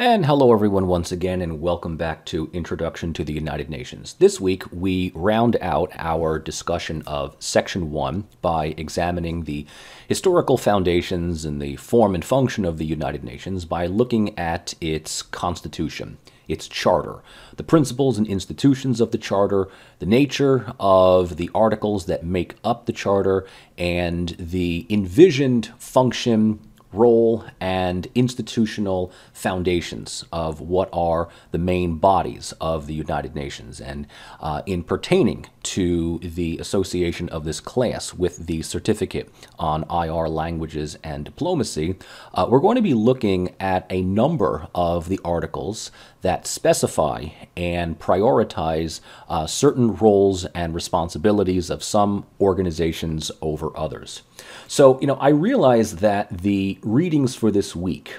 And hello, everyone, once again, and welcome back to Introduction to the United Nations. This week, we round out our discussion of Section 1 by examining the historical foundations and the form and function of the United Nations by looking at its constitution, its charter, the principles and institutions of the charter, the nature of the articles that make up the charter, and the envisioned function role and institutional foundations of what are the main bodies of the United Nations. And uh, in pertaining to the association of this class with the certificate on IR languages and diplomacy, uh, we're going to be looking at a number of the articles that specify and prioritize uh, certain roles and responsibilities of some organizations over others. So, you know, I realize that the readings for this week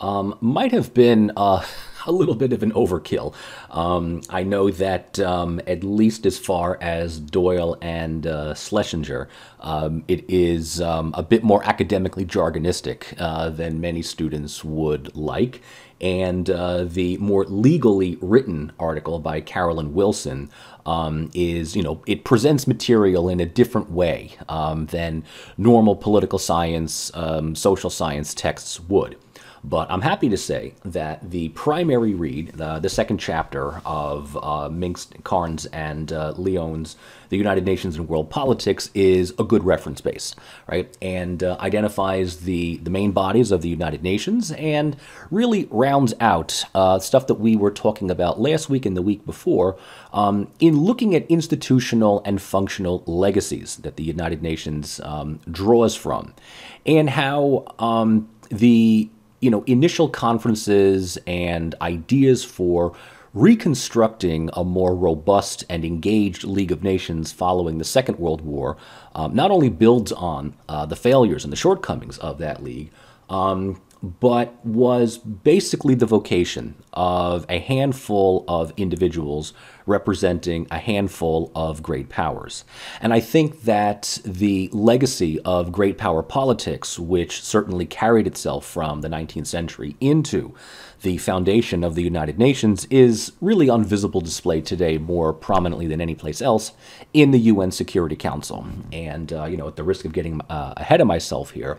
um, might have been uh, a little bit of an overkill. Um, I know that um, at least as far as Doyle and uh, Schlesinger, um, it is um, a bit more academically jargonistic uh, than many students would like. And uh, the more legally written article by Carolyn Wilson um, is, you know, it presents material in a different way um, than normal political science, um, social science texts would. But I'm happy to say that the primary read, the, second chapter of uh, Carnes, and uh, The United Nations and World Politics, is a good reference base, right? And uh, identifies the, the main bodies of the United Nations and really rounds out uh, stuff that we were talking about last week and the week before um, in looking at institutional and functional legacies that the United Nations um, draws from and how um, the you know, initial conferences and ideas for reconstructing a more robust and engaged League of Nations following the Second World War um, not only builds on uh, the failures and the shortcomings of that league, um, but was basically the vocation of a handful of individuals representing a handful of great powers. And I think that the legacy of great power politics, which certainly carried itself from the 19th century into the foundation of the United Nations, is really on visible display today more prominently than any place else in the UN Security Council. And, uh, you know, at the risk of getting uh, ahead of myself here,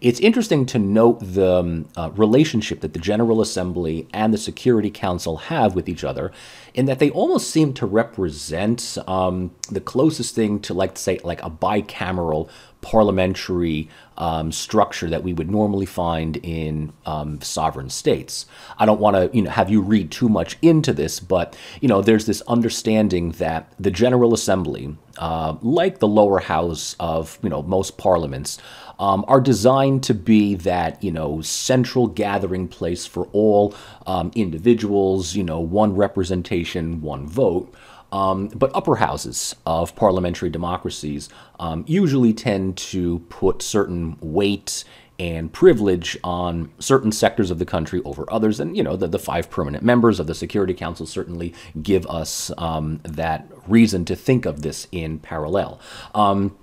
it's interesting to note the um, uh, relationship that the General Assembly and the Security Council have with each other in that they almost seem to represent um, the closest thing to, like, say, like a bicameral parliamentary um, structure that we would normally find in um, sovereign states. I don't want to, you know, have you read too much into this, but you know, there's this understanding that the General Assembly, uh, like the lower house of you know most parliaments, um, are designed to be that you know central gathering place for all um, individuals. You know, one representation, one vote. Um, but upper houses of parliamentary democracies um, usually tend to put certain weight and privilege on certain sectors of the country over others. And, you know, the, the five permanent members of the Security Council certainly give us um, that reason to think of this in parallel. Um,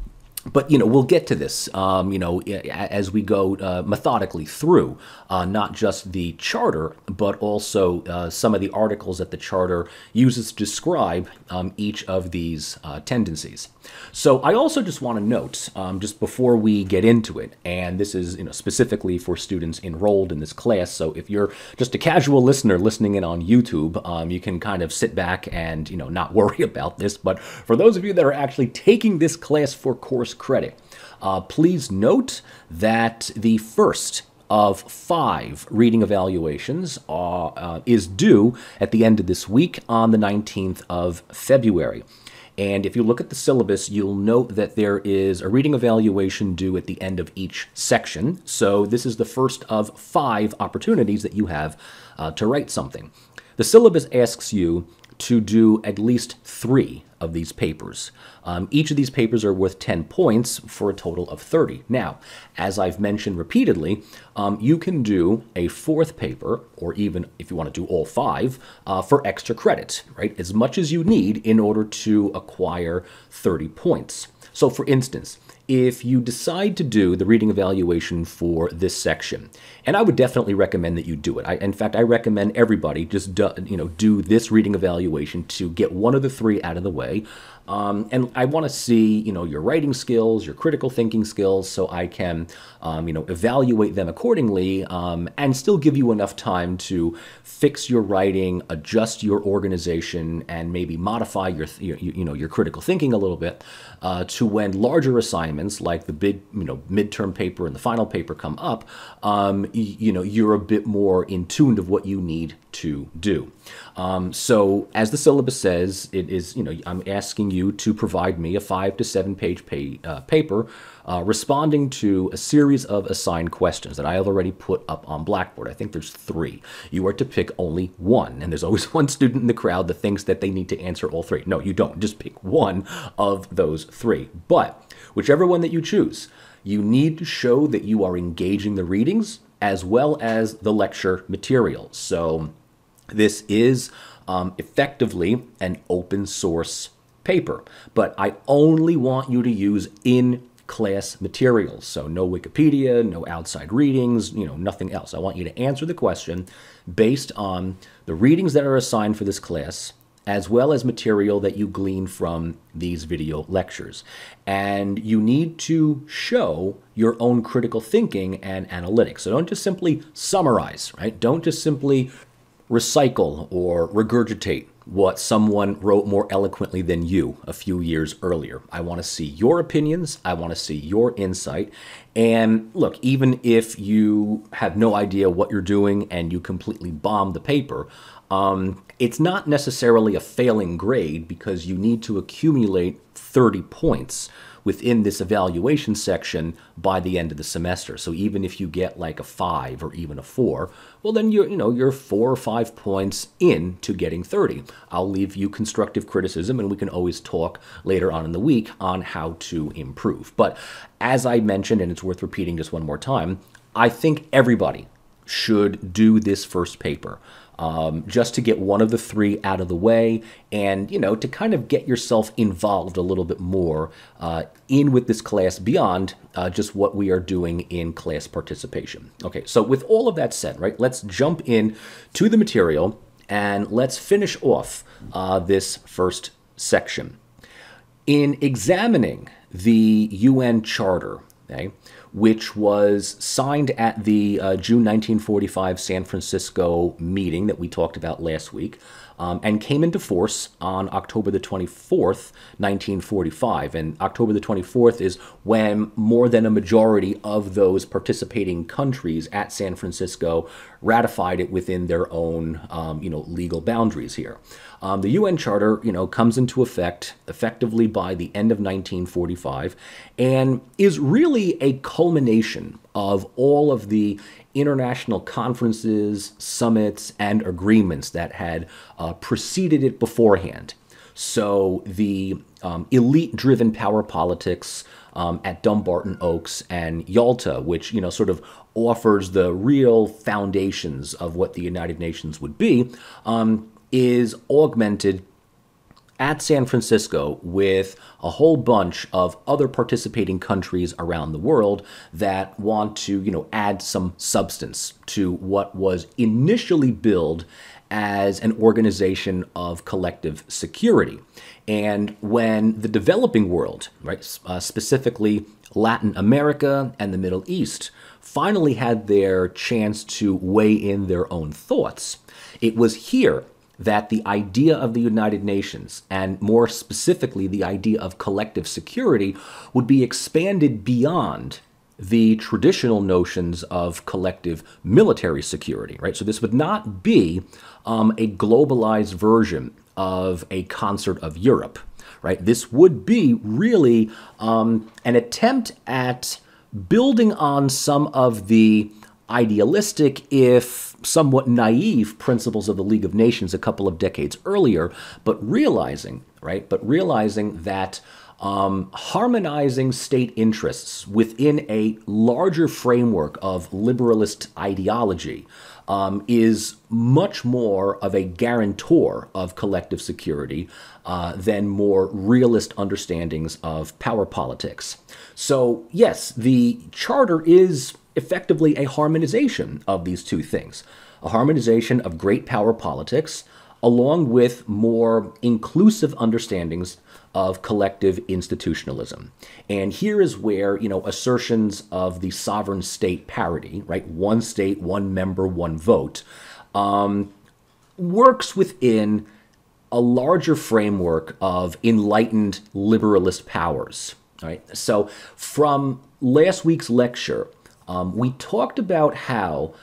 but you know we'll get to this um, you know as we go uh, methodically through uh, not just the charter but also uh, some of the articles that the charter uses to describe um, each of these uh, tendencies so i also just want to note um, just before we get into it and this is you know specifically for students enrolled in this class so if you're just a casual listener listening in on youtube um, you can kind of sit back and you know not worry about this but for those of you that are actually taking this class for course credit. Uh, please note that the first of five reading evaluations uh, uh, is due at the end of this week on the 19th of February. And if you look at the syllabus, you'll note that there is a reading evaluation due at the end of each section. So this is the first of five opportunities that you have uh, to write something. The syllabus asks you to do at least three of these papers. Um, each of these papers are worth 10 points for a total of 30. Now, as I've mentioned repeatedly, um, you can do a fourth paper, or even if you want to do all five, uh, for extra credit, right? As much as you need in order to acquire 30 points. So, for instance, if you decide to do the reading evaluation for this section, and I would definitely recommend that you do it. I, in fact, I recommend everybody just do, you know do this reading evaluation to get one of the three out of the way. Um, and I want to see, you know, your writing skills, your critical thinking skills, so I can, um, you know, evaluate them accordingly, um, and still give you enough time to fix your writing, adjust your organization, and maybe modify your, your you know, your critical thinking a little bit, uh, to when larger assignments like the big, you know, midterm paper and the final paper come up, um, you know, you're a bit more in of what you need to do. Um, so, as the syllabus says, it is, you know, I'm asking you to provide me a five to seven page pay, uh, paper uh, responding to a series of assigned questions that I have already put up on Blackboard. I think there's three. You are to pick only one, and there's always one student in the crowd that thinks that they need to answer all three. No, you don't. Just pick one of those three. But whichever one that you choose, you need to show that you are engaging the readings as well as the lecture material. So this is um, effectively an open source paper, but I only want you to use in class materials. So no Wikipedia, no outside readings, you know, nothing else. I want you to answer the question based on the readings that are assigned for this class, as well as material that you glean from these video lectures. And you need to show your own critical thinking and analytics. So don't just simply summarize, right? Don't just simply recycle or regurgitate what someone wrote more eloquently than you a few years earlier. I want to see your opinions, I want to see your insight. And look, even if you have no idea what you're doing and you completely bomb the paper, um, it's not necessarily a failing grade because you need to accumulate 30 points within this evaluation section by the end of the semester. So even if you get like a five or even a four, well then you're you know you're four or five points in to getting 30. I'll leave you constructive criticism and we can always talk later on in the week on how to improve. But as I mentioned, and it's worth repeating just one more time, I think everybody should do this first paper um, just to get one of the three out of the way and, you know, to kind of get yourself involved a little bit more uh, in with this class beyond uh, just what we are doing in class participation. Okay, so with all of that said, right, let's jump in to the material and let's finish off uh, this first section. In examining the UN Charter, okay, which was signed at the uh, June 1945 San Francisco meeting that we talked about last week um, and came into force on October the 24th, 1945. And October the 24th is when more than a majority of those participating countries at San Francisco ratified it within their own, um, you know, legal boundaries here. Um, the UN Charter, you know, comes into effect effectively by the end of 1945 and is really a culmination of all of the international conferences, summits, and agreements that had uh, preceded it beforehand. So the um, elite driven power politics um, at Dumbarton Oaks and Yalta, which, you know, sort of offers the real foundations of what the United Nations would be, um, is augmented at San Francisco with a whole bunch of other participating countries around the world that want to, you know, add some substance to what was initially billed as an organization of collective security. And when the developing world, right, uh, specifically Latin America and the Middle East, finally had their chance to weigh in their own thoughts, it was here that the idea of the United Nations, and more specifically the idea of collective security, would be expanded beyond the traditional notions of collective military security, right? So this would not be um, a globalized version of a concert of Europe, right? This would be really um, an attempt at building on some of the idealistic, if somewhat naive, principles of the League of Nations a couple of decades earlier, but realizing, right, but realizing that um, harmonizing state interests within a larger framework of liberalist ideology um, is much more of a guarantor of collective security uh, than more realist understandings of power politics. So, yes, the Charter is effectively a harmonization of these two things a harmonization of great power politics along with more inclusive understandings of collective institutionalism. And here is where, you know, assertions of the sovereign state parity, right, one state, one member, one vote, um, works within a larger framework of enlightened liberalist powers. Right. So from last week's lecture, um, we talked about how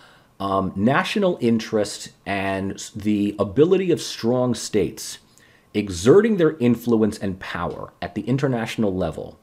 um, national interest and the ability of strong states exerting their influence and power at the international level,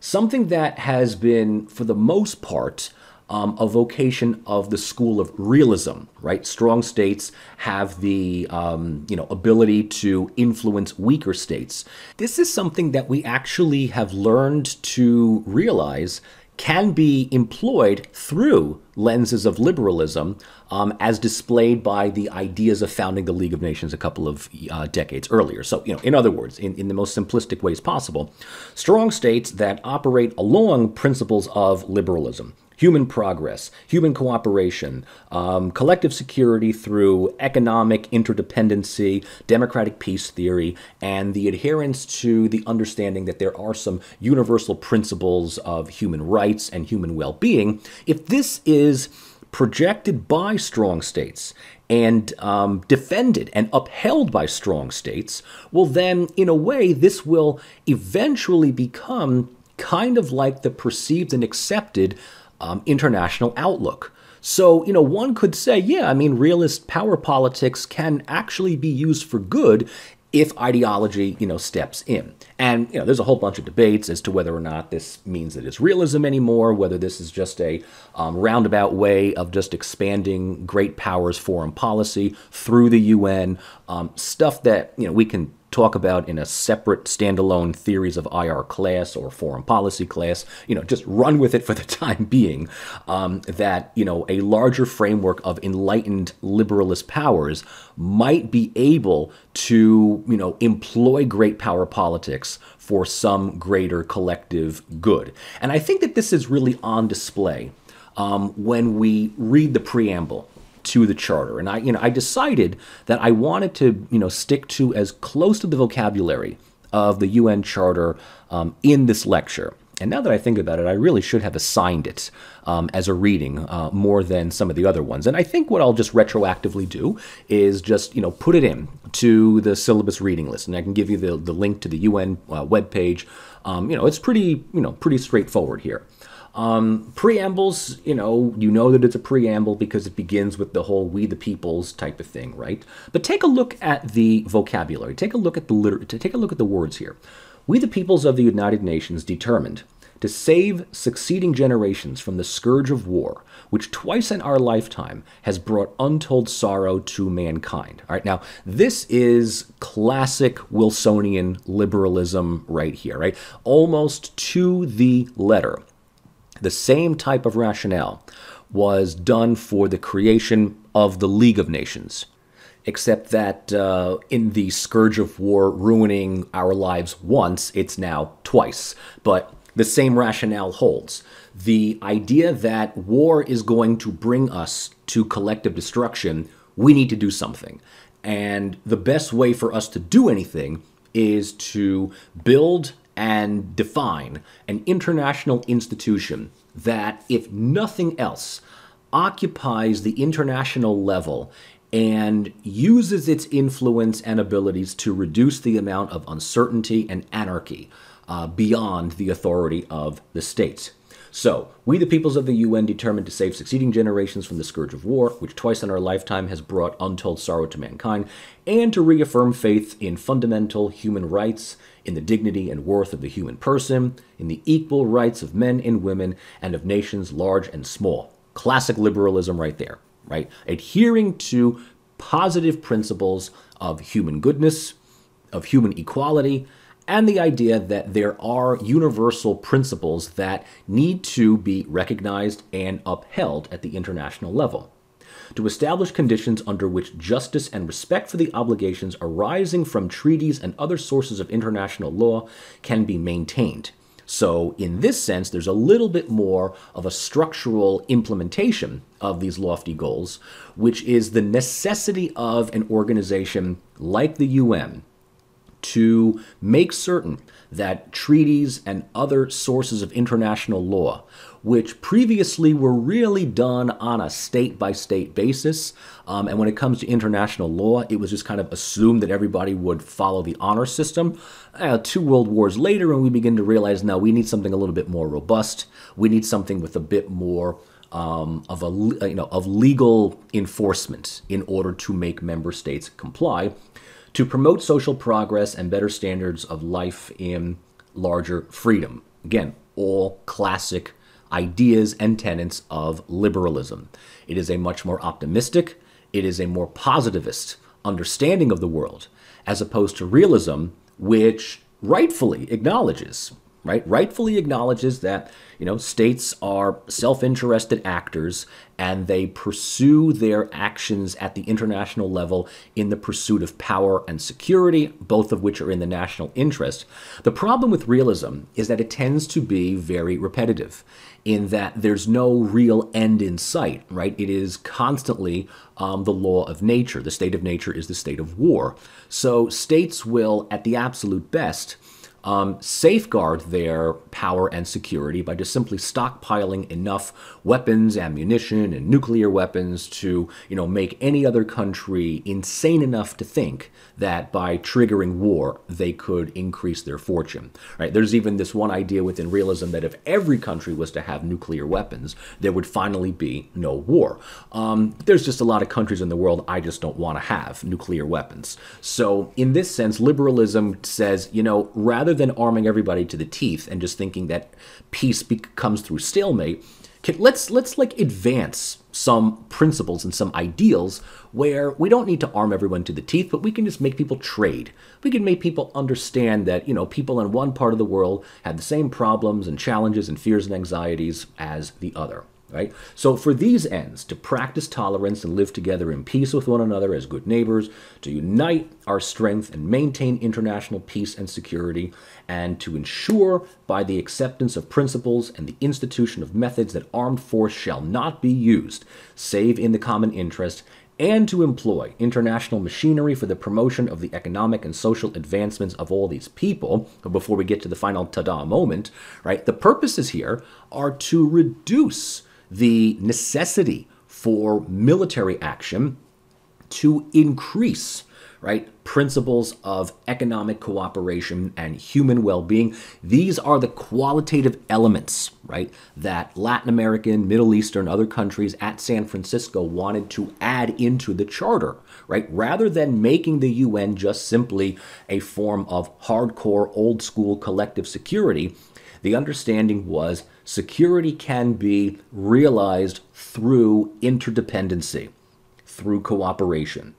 something that has been, for the most part, um, a vocation of the school of realism, right? Strong states have the um, you know ability to influence weaker states. This is something that we actually have learned to realize can be employed through lenses of liberalism um, as displayed by the ideas of founding the League of Nations a couple of uh, decades earlier. So, you know, in other words, in, in the most simplistic ways possible, strong states that operate along principles of liberalism human progress, human cooperation, um, collective security through economic interdependency, democratic peace theory, and the adherence to the understanding that there are some universal principles of human rights and human well being, if this is projected by strong states and um, defended and upheld by strong states, well, then, in a way, this will eventually become kind of like the perceived and accepted um, international outlook. So, you know, one could say, yeah, I mean, realist power politics can actually be used for good if ideology, you know, steps in. And, you know, there's a whole bunch of debates as to whether or not this means that it's realism anymore, whether this is just a um, roundabout way of just expanding great powers foreign policy through the UN, um, stuff that, you know, we can talk about in a separate standalone theories of IR class or foreign policy class. You know, just run with it for the time being. Um, that you know a larger framework of enlightened liberalist powers might be able to you know employ great power politics for some greater collective good. And I think that this is really on display um, when we read the preamble to the charter. And I, you know, I decided that I wanted to, you know, stick to as close to the vocabulary of the UN Charter um, in this lecture. And now that I think about it, I really should have assigned it um, as a reading uh, more than some of the other ones. And I think what I'll just retroactively do is just, you know, put it in to the syllabus reading list. And I can give you the, the link to the UN uh, webpage. Um, you know, it's pretty, you know, pretty straightforward here. Um, preambles, you know, you know that it's a preamble because it begins with the whole "we the peoples" type of thing, right? But take a look at the vocabulary. Take a look at the liter- take a look at the words here. We the peoples of the United Nations determined to save succeeding generations from the scourge of war, which twice in our lifetime has brought untold sorrow to mankind. All right, now this is classic Wilsonian liberalism right here, right? Almost to the letter. The same type of rationale was done for the creation of the League of Nations, except that uh, in the scourge of war ruining our lives once, it's now twice. But the same rationale holds. The idea that war is going to bring us to collective destruction, we need to do something. And the best way for us to do anything is to build and define an international institution that, if nothing else, occupies the international level and uses its influence and abilities to reduce the amount of uncertainty and anarchy uh, beyond the authority of the states. So, we, the peoples of the UN, determined to save succeeding generations from the scourge of war, which twice in our lifetime has brought untold sorrow to mankind, and to reaffirm faith in fundamental human rights, in the dignity and worth of the human person, in the equal rights of men and women, and of nations large and small. Classic liberalism right there, right? Adhering to positive principles of human goodness, of human equality, and the idea that there are universal principles that need to be recognized and upheld at the international level. To establish conditions under which justice and respect for the obligations arising from treaties and other sources of international law can be maintained. So, in this sense, there's a little bit more of a structural implementation of these lofty goals, which is the necessity of an organization like the UN to make certain that treaties and other sources of international law, which previously were really done on a state by state basis, um, and when it comes to international law, it was just kind of assumed that everybody would follow the honor system. Uh, two world wars later, and we begin to realize now we need something a little bit more robust. We need something with a bit more. Um, of a you know of legal enforcement in order to make member states comply to promote social progress and better standards of life in larger freedom. Again, all classic ideas and tenets of liberalism. It is a much more optimistic, it is a more positivist understanding of the world, as opposed to realism, which rightfully acknowledges right? Rightfully acknowledges that you know states are self-interested actors and they pursue their actions at the international level in the pursuit of power and security both of which are in the national interest. The problem with realism is that it tends to be very repetitive in that there's no real end in sight right? It is constantly um, the law of nature. The state of nature is the state of war. So states will at the absolute best um, safeguard their power and security by just simply stockpiling enough weapons, ammunition, and nuclear weapons to, you know, make any other country insane enough to think that by triggering war they could increase their fortune. Right? There's even this one idea within realism that if every country was to have nuclear weapons, there would finally be no war. Um, there's just a lot of countries in the world I just don't want to have nuclear weapons. So in this sense, liberalism says, you know, rather rather than arming everybody to the teeth and just thinking that peace comes through stalemate, can, let's let's like advance some principles and some ideals where we don't need to arm everyone to the teeth, but we can just make people trade. We can make people understand that, you know, people in one part of the world have the same problems and challenges and fears and anxieties as the other right? So for these ends, to practice tolerance and live together in peace with one another as good neighbors, to unite our strength and maintain international peace and security, and to ensure by the acceptance of principles and the institution of methods that armed force shall not be used, save in the common interest, and to employ international machinery for the promotion of the economic and social advancements of all these people. Before we get to the final ta-da moment, right? The purposes here are to reduce the necessity for military action to increase right principles of economic cooperation and human well-being. These are the qualitative elements right that latin american middle eastern other countries at san francisco wanted to add into the charter right rather than making the un just simply a form of hardcore old school collective security. The understanding was security can be realized through interdependency, through cooperation.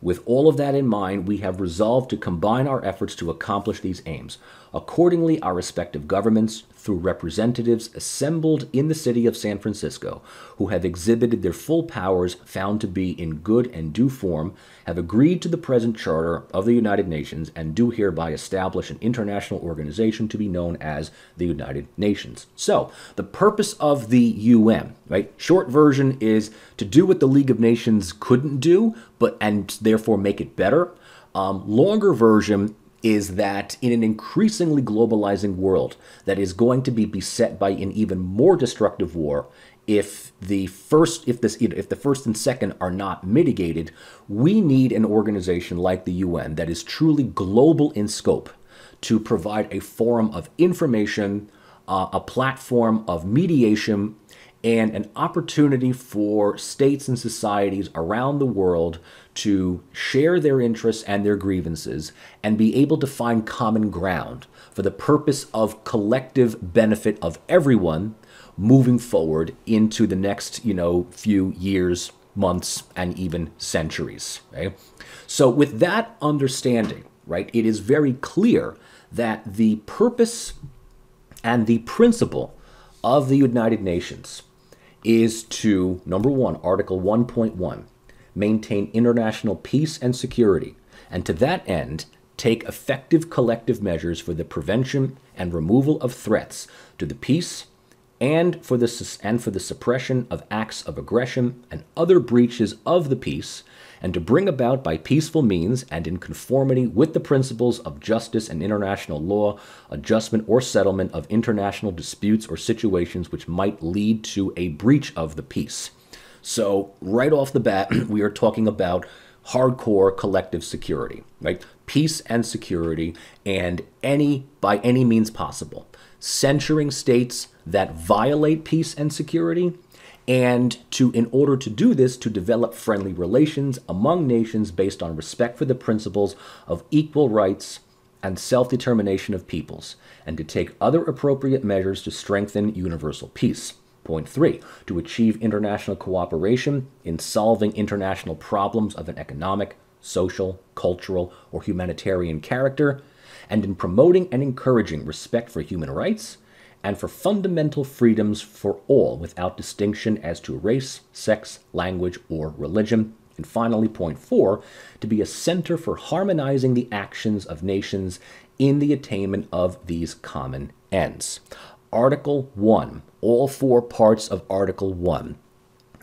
With all of that in mind, we have resolved to combine our efforts to accomplish these aims. Accordingly, our respective governments, through representatives assembled in the city of San Francisco, who have exhibited their full powers found to be in good and due form, have agreed to the present charter of the United Nations and do hereby establish an international organization to be known as the United Nations. So, the purpose of the UN, right? Short version is to do what the League of Nations couldn't do, but and therefore make it better. Um, longer version is that in an increasingly globalizing world that is going to be beset by an even more destructive war if the first if this if the first and second are not mitigated we need an organization like the UN that is truly global in scope to provide a forum of information uh, a platform of mediation and an opportunity for states and societies around the world to share their interests and their grievances and be able to find common ground for the purpose of collective benefit of everyone moving forward into the next, you know, few years, months, and even centuries. Right? So, with that understanding, right, it is very clear that the purpose and the principle of the United Nations is to number one, Article 1.1, maintain international peace and security, and to that end, take effective collective measures for the prevention and removal of threats to the peace and for the and for the suppression of acts of aggression and other breaches of the peace and to bring about by peaceful means and in conformity with the principles of justice and international law adjustment or settlement of international disputes or situations which might lead to a breach of the peace. So, right off the bat, we are talking about hardcore collective security, right? Peace and security, and any, by any means possible, censuring states that violate peace and security, and to, in order to do this, to develop friendly relations among nations based on respect for the principles of equal rights and self determination of peoples, and to take other appropriate measures to strengthen universal peace. Point three, to achieve international cooperation in solving international problems of an economic, social, cultural, or humanitarian character, and in promoting and encouraging respect for human rights and for fundamental freedoms for all without distinction as to race, sex, language, or religion. And finally, point four, to be a center for harmonizing the actions of nations in the attainment of these common ends. Article 1, all four parts of Article 1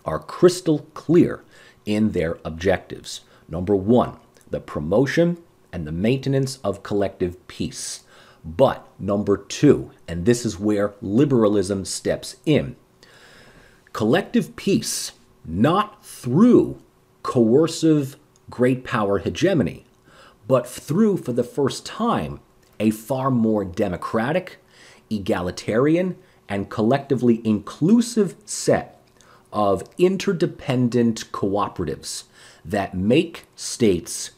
are crystal clear in their objectives. Number one, the promotion and the maintenance of collective peace. But number two, and this is where liberalism steps in collective peace, not through coercive great power hegemony, but through, for the first time, a far more democratic egalitarian, and collectively inclusive set of interdependent cooperatives that make states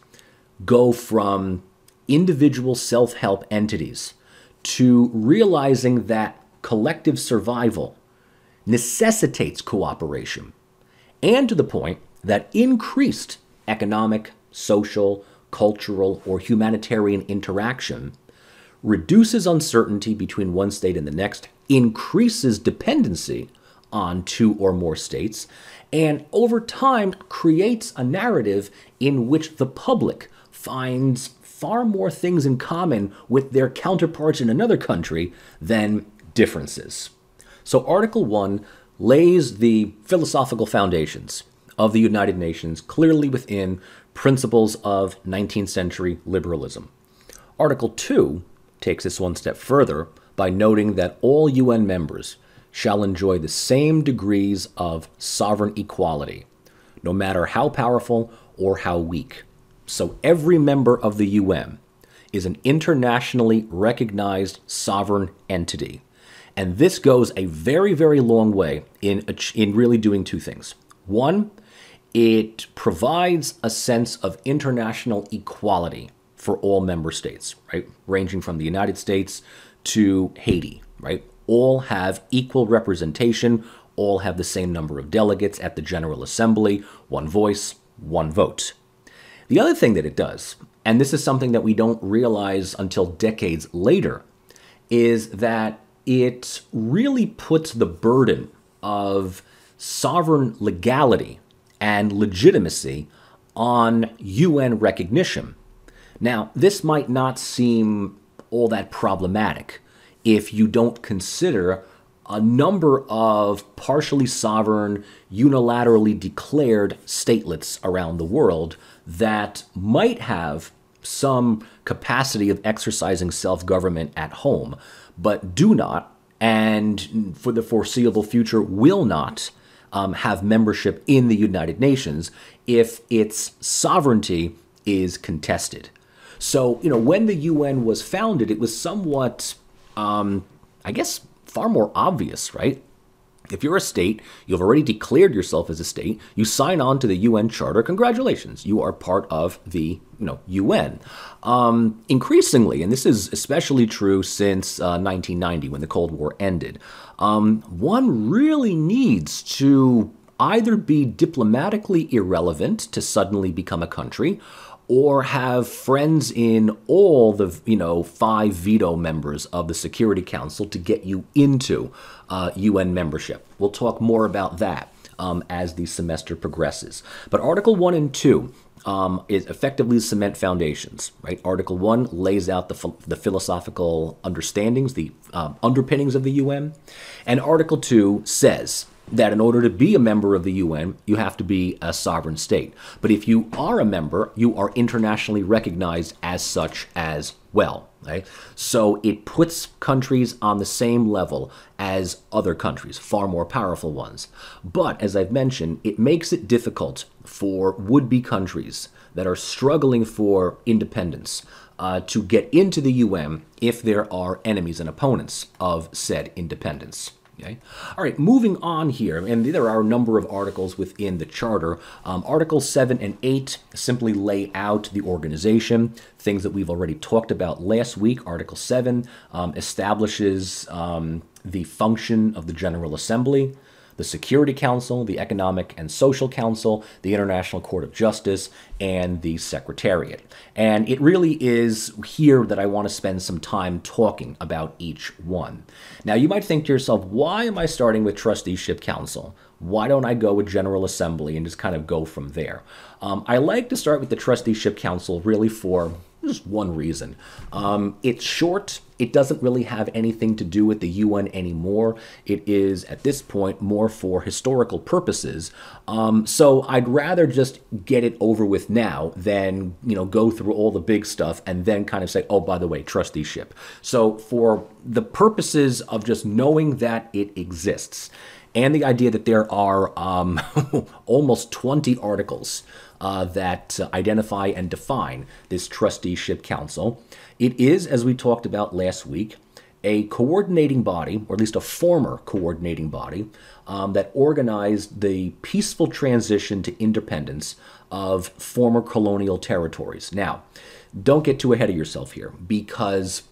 go from individual self help entities to realizing that collective survival necessitates cooperation, and to the point that increased economic, social, cultural, or humanitarian interaction reduces uncertainty between one state and the next, increases dependency on two or more states, and over time creates a narrative in which the public finds far more things in common with their counterparts in another country than differences. So, Article 1 lays the philosophical foundations of the United Nations clearly within principles of 19th century liberalism. Article 2 takes this one step further by noting that all UN members shall enjoy the same degrees of sovereign equality, no matter how powerful or how weak. So every member of the UN is an internationally recognized sovereign entity. And this goes a very, very long way in, in really doing two things. One, it provides a sense of international equality for all member states, right? Ranging from the United States to Haiti, right? All have equal representation, all have the same number of delegates at the General Assembly, one voice, one vote. The other thing that it does, and this is something that we don't realize until decades later, is that it really puts the burden of sovereign legality and legitimacy on UN recognition now, this might not seem all that problematic if you don't consider a number of partially sovereign, unilaterally declared statelets around the world that might have some capacity of exercising self government at home, but do not, and for the foreseeable future will not um, have membership in the United Nations if its sovereignty is contested. So, you know, when the UN was founded, it was somewhat, um, I guess, far more obvious, right? If you're a state, you've already declared yourself as a state, you sign on to the UN Charter, congratulations, you are part of the you know, UN. Um, increasingly, and this is especially true since uh, 1990 when the Cold War ended, um, one really needs to either be diplomatically irrelevant to suddenly become a country or have friends in all the you know five veto members of the Security Council to get you into uh, UN membership. We'll talk more about that um, as the semester progresses. But Article 1 and 2 um, is effectively cement foundations, right? Article 1 lays out the, the philosophical understandings, the um, underpinnings of the UN. And Article 2 says that in order to be a member of the UN, you have to be a sovereign state. But if you are a member, you are internationally recognized as such as well. Right? So it puts countries on the same level as other countries, far more powerful ones. But as I've mentioned, it makes it difficult for would be countries that are struggling for independence uh, to get into the UN if there are enemies and opponents of said independence. Okay. All right, moving on here, and there are a number of articles within the Charter. Um, Articles 7 and 8 simply lay out the organization, things that we've already talked about last week. Article 7 um, establishes um, the function of the General Assembly the Security Council, the Economic and Social Council, the International Court of Justice, and the Secretariat. And it really is here that I want to spend some time talking about each one. Now, you might think to yourself, why am I starting with Trusteeship Council? Why don't I go with General Assembly and just kind of go from there? Um, I like to start with the Trusteeship Council really for just one reason. Um, it's short. It doesn't really have anything to do with the UN anymore. It is, at this point, more for historical purposes. Um, so I'd rather just get it over with now than, you know, go through all the big stuff and then kind of say, oh, by the way, trusteeship. So for the purposes of just knowing that it exists, and the idea that there are um, almost 20 articles uh, that uh, identify and define this trusteeship council. It is, as we talked about last week, a coordinating body, or at least a former coordinating body, um, that organized the peaceful transition to independence of former colonial territories. Now, don't get too ahead of yourself here because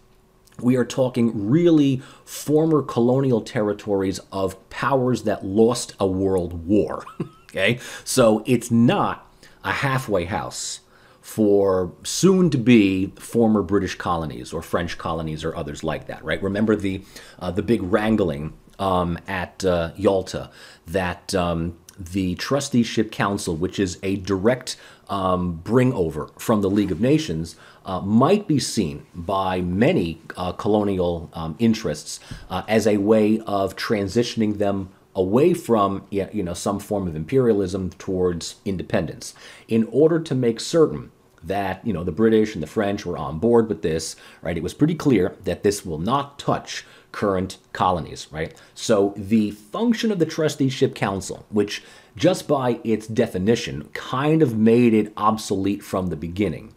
we are talking really former colonial territories of powers that lost a world war. okay? So it's not a halfway house for soon to be former British colonies or French colonies or others like that, right? Remember the, uh, the big wrangling um, at uh, Yalta that um, the Trusteeship Council, which is a direct um, bring over from the League of Nations, uh, might be seen by many uh, colonial um, interests uh, as a way of transitioning them away from you know some form of imperialism towards independence in order to make certain that you know the British and the French were on board with this right it was pretty clear that this will not touch current colonies right so the function of the trusteeship council which just by its definition kind of made it obsolete from the beginning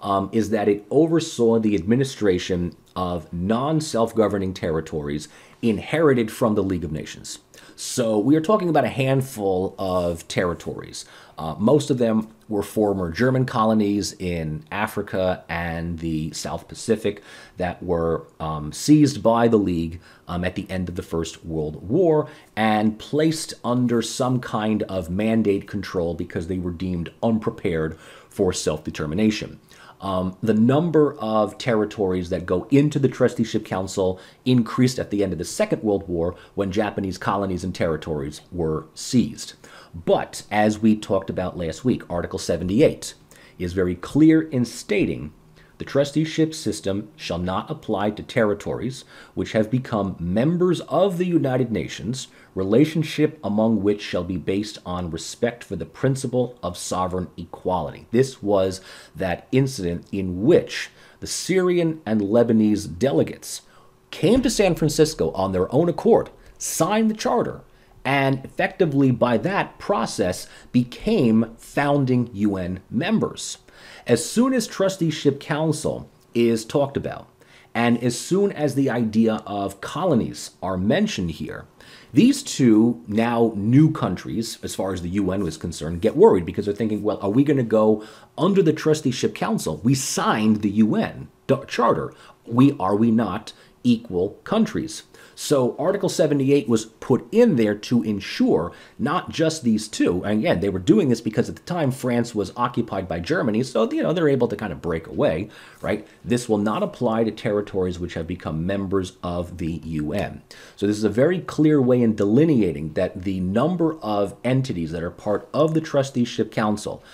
um, is that it oversaw the administration of non self governing territories inherited from the League of Nations. So we are talking about a handful of territories. Uh, most of them were former German colonies in Africa and the South Pacific that were um, seized by the League um, at the end of the First World War and placed under some kind of mandate control because they were deemed unprepared for self determination. Um, the number of territories that go into the Trusteeship Council increased at the end of the Second World War when Japanese colonies and territories were seized. But as we talked about last week, Article 78 is very clear in stating the trusteeship system shall not apply to territories which have become members of the United Nations, relationship among which shall be based on respect for the principle of sovereign equality. This was that incident in which the Syrian and Lebanese delegates came to San Francisco on their own accord, signed the charter, and effectively by that process became founding UN members. As soon as trusteeship council is talked about, and as soon as the idea of colonies are mentioned here, these two now new countries, as far as the UN was concerned, get worried because they're thinking, well, are we going to go under the trusteeship council? We signed the UN charter. We are we not equal countries. So Article 78 was put in there to ensure not just these two. And again, they were doing this because at the time France was occupied by Germany, so you know they're able to kind of break away, right? This will not apply to territories which have become members of the UN. So this is a very clear way in delineating that the number of entities that are part of the Trusteeship Council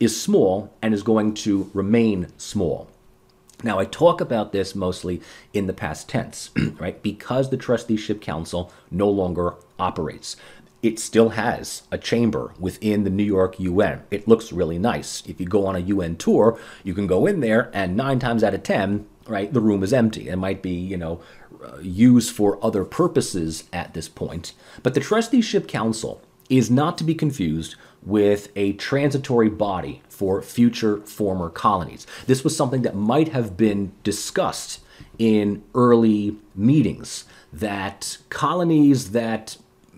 is small and is going to remain small. Now, I talk about this mostly in the past tense, right? Because the Trusteeship Council no longer operates. It still has a chamber within the New York UN. It looks really nice. If you go on a UN tour, you can go in there, and nine times out of ten, right, the room is empty. It might be, you know, uh, used for other purposes at this point. But the Trusteeship Council is not to be confused with a transitory body for future former colonies. This was something that might have been discussed in early meetings that colonies that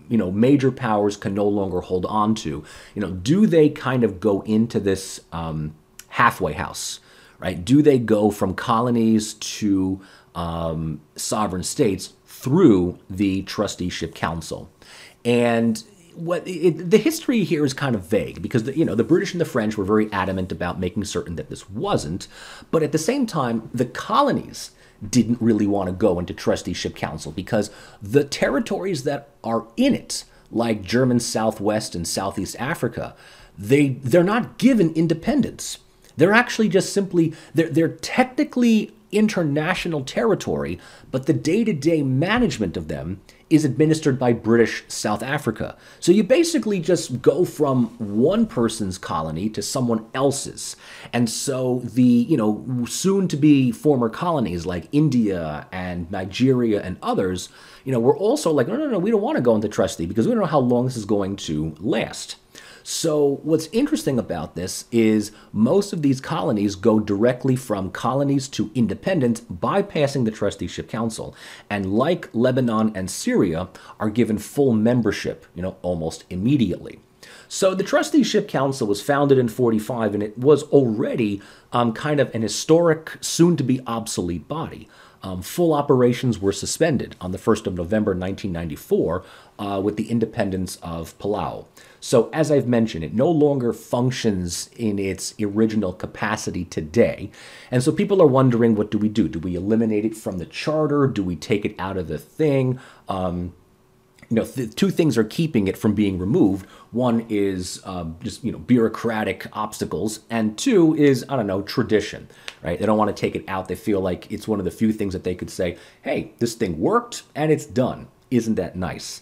you know major powers can no longer hold on to you know do they kind of go into this um, halfway house right do they go from colonies to um, sovereign states through the trusteeship council and what it, the history here is kind of vague because the, you know the British and the French were very adamant about making certain that this wasn't, but at the same time the colonies didn't really want to go into trusteeship council because the territories that are in it, like German Southwest and Southeast Africa, they they're not given independence. They're actually just simply they're they're technically international territory, but the day-to-day management of them is administered by British South Africa. So you basically just go from one person's colony to someone else's. And so the, you know, soon to be former colonies like India and Nigeria and others, you know, were also like, no, no, no, we don't want to go into trustee because we don't know how long this is going to last. So, what's interesting about this is most of these colonies go directly from colonies to independence, bypassing the Trusteeship Council. And like Lebanon and Syria, are given full membership, you know, almost immediately. So the Trusteeship Council was founded in 45 and it was already um, kind of an historic, soon to be obsolete body. Um, full operations were suspended on the 1st of November 1994 uh, with the independence of Palau. So, as I've mentioned, it no longer functions in its original capacity today. And so people are wondering what do we do? Do we eliminate it from the charter? Do we take it out of the thing? Um, you know, two things are keeping it from being removed. One is um, just you know bureaucratic obstacles, and two is I don't know tradition. Right? They don't want to take it out. They feel like it's one of the few things that they could say, "Hey, this thing worked and it's done." Isn't that nice?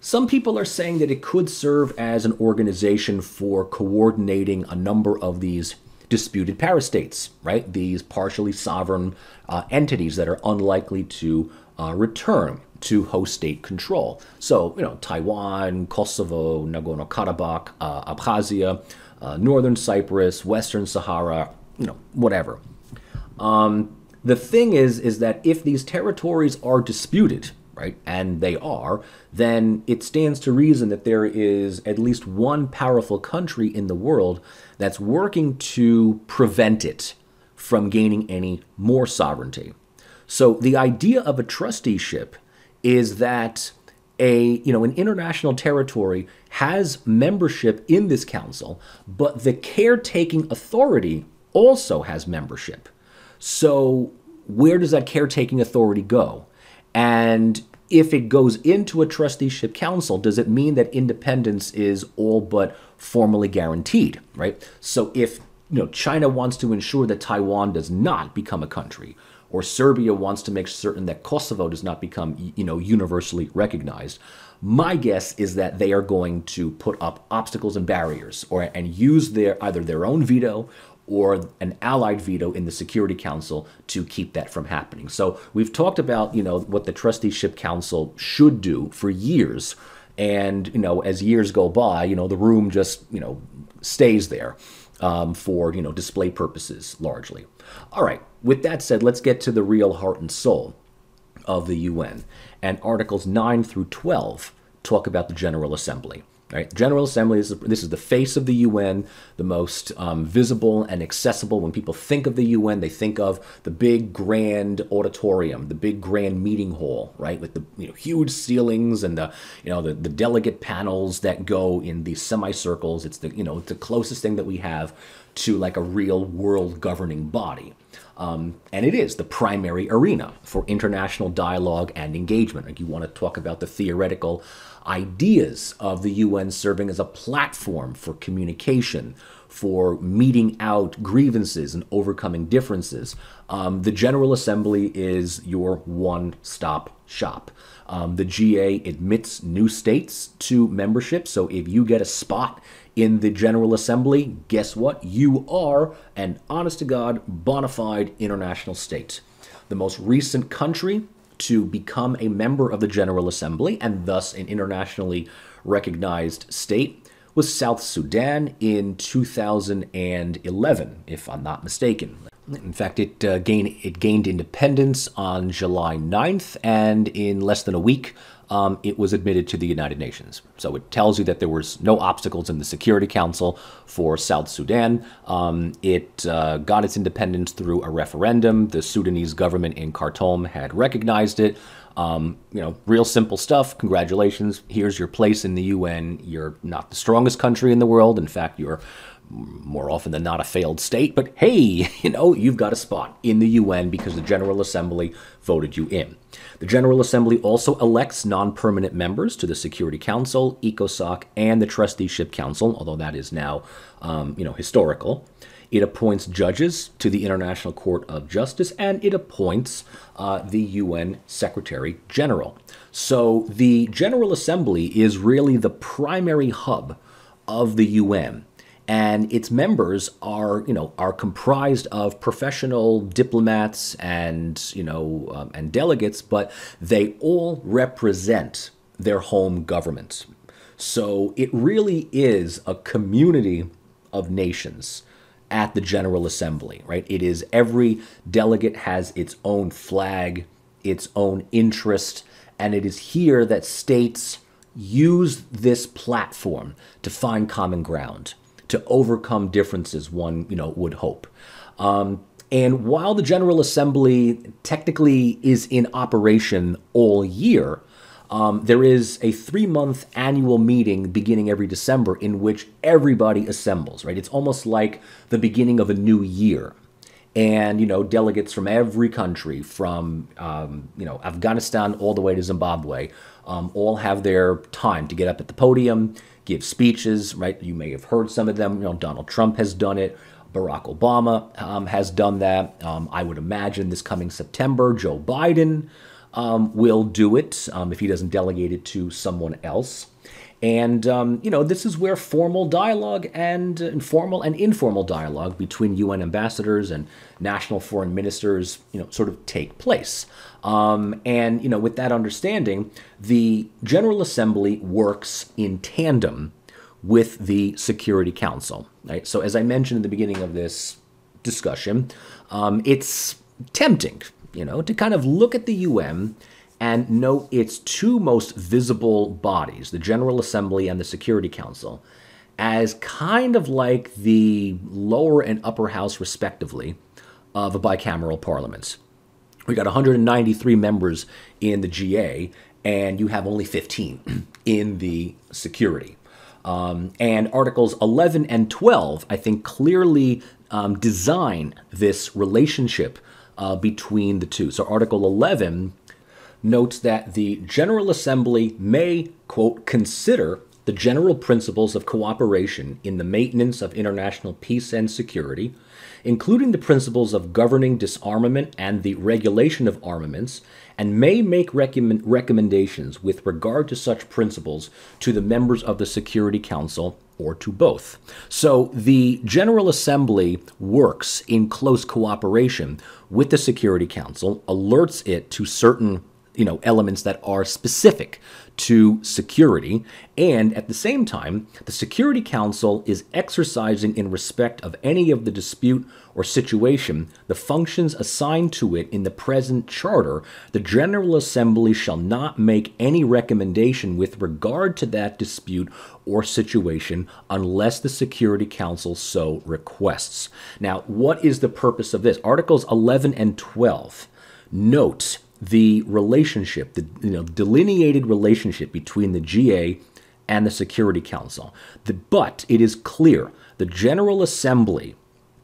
Some people are saying that it could serve as an organization for coordinating a number of these disputed parastates, right? These partially sovereign uh, entities that are unlikely to uh, return to host state control. So, you know, Taiwan, Kosovo, Nagorno Karabakh, uh, Abkhazia, uh, Northern Cyprus, Western Sahara, you know, whatever. Um, the thing is, is that if these territories are disputed, right, and they are, then it stands to reason that there is at least one powerful country in the world that's working to prevent it from gaining any more sovereignty. So the idea of a trusteeship is that a you know an international territory has membership in this council, but the caretaking authority also has membership. So where does that caretaking authority go? And if it goes into a trusteeship council, does it mean that independence is all but formally guaranteed, right? So if you know China wants to ensure that Taiwan does not become a country, or Serbia wants to make certain that Kosovo does not become you know universally recognized, my guess is that they are going to put up obstacles and barriers or and use their either their own veto or an allied veto in the Security Council to keep that from happening. So we've talked about, you know, what the Trusteeship Council should do for years. And, you know, as years go by, you know, the room just, you know, stays there um, for, you know, display purposes largely. All right, with that said, let's get to the real heart and soul of the UN. And Articles 9 through 12 talk about the General Assembly. Right? General Assembly is this is the face of the UN, the most um, visible and accessible. When people think of the UN, they think of the big grand auditorium, the big grand meeting hall, right, with the you know, huge ceilings and the you know the, the delegate panels that go in these semicircles. It's the you know the closest thing that we have to like a real world governing body. Um, and it is the primary arena for international dialogue and engagement. Like you want to talk about the theoretical ideas of the UN serving as a platform for communication, for meeting out grievances and overcoming differences. Um, the General Assembly is your one stop shop. Um, the GA admits new states to membership, so if you get a spot in the General Assembly, guess what? You are an honest to God, bona fide international state. The most recent country to become a member of the General Assembly and thus an internationally recognized state was South Sudan in 2011, if I'm not mistaken. In fact, it uh, gained it gained independence on July 9th, and in less than a week, um, it was admitted to the United Nations. So it tells you that there was no obstacles in the Security Council for South Sudan. Um, it uh, got its independence through a referendum. The Sudanese government in Khartoum had recognized it. Um, you know, real simple stuff. Congratulations. Here's your place in the UN. You're not the strongest country in the world. In fact, you're more often than not a failed state, but hey, you know, you've got a spot in the UN because the General Assembly voted you in. The General Assembly also elects non permanent members to the Security Council, ECOSOC, and the Trusteeship Council, although that is now, um, you know, historical. It appoints judges to the International Court of Justice, and it appoints uh, the UN Secretary General. So the General Assembly is really the primary hub of the UN and its members are you know are comprised of professional diplomats and you know um, and delegates but they all represent their home government. So it really is a community of nations at the general assembly right? It is every delegate has its own flag its own interest and it is here that states use this platform to find common ground to overcome differences, one you know would hope. Um, and while the General Assembly technically is in operation all year, um, there is a three month annual meeting beginning every December in which everybody assembles, right? It's almost like the beginning of a new year. And, you know, delegates from every country, from, um, you know, Afghanistan all the way to Zimbabwe, um, all have their time to get up at the podium, give speeches, right? You may have heard some of them. You know, Donald Trump has done it. Barack Obama um, has done that. Um, I would imagine this coming September, Joe Biden um, will do it um, if he doesn't delegate it to someone else. And, um, you know, this is where formal dialogue and informal and informal dialogue between UN ambassadors and national foreign ministers, you know, sort of take place. Um, and, you know, with that understanding, the General Assembly works in tandem with the Security Council. Right? So, as I mentioned in the beginning of this discussion, um, it's tempting, you know, to kind of look at the UN and note its two most visible bodies, the General Assembly and the Security Council, as kind of like the lower and upper house, respectively, of a bicameral parliament. We got 193 members in the GA, and you have only 15 in the security. Um, and Articles 11 and 12, I think, clearly um, design this relationship uh, between the two. So, Article 11 notes that the General Assembly may, quote, consider the general principles of cooperation in the maintenance of international peace and security, including the principles of governing disarmament and the regulation of armaments, and may make recommend- recommendations with regard to such principles to the members of the Security Council or to both. So the General Assembly works in close cooperation with the Security Council, alerts it to certain you know elements that are specific to security. And at the same time the security council is exercising in respect of any of the dispute or situation the functions assigned to it in the present charter the general assembly shall not make any recommendation with regard to that dispute or situation unless the security council so requests. Now what is the purpose of this? Articles 11 and 12 note the relationship, the you know, delineated relationship between the GA and the Security Council. The, but it is clear the General Assembly,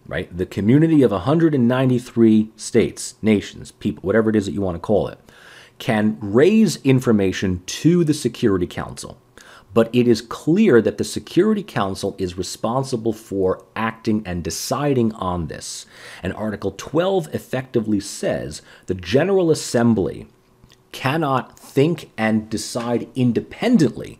right, the community of 193 states, nations, people, whatever it is that you want to call it, can raise information to the Security Council but it is clear that the Security Council is responsible for acting and deciding on this. And Article 12 effectively says the General Assembly cannot think and decide independently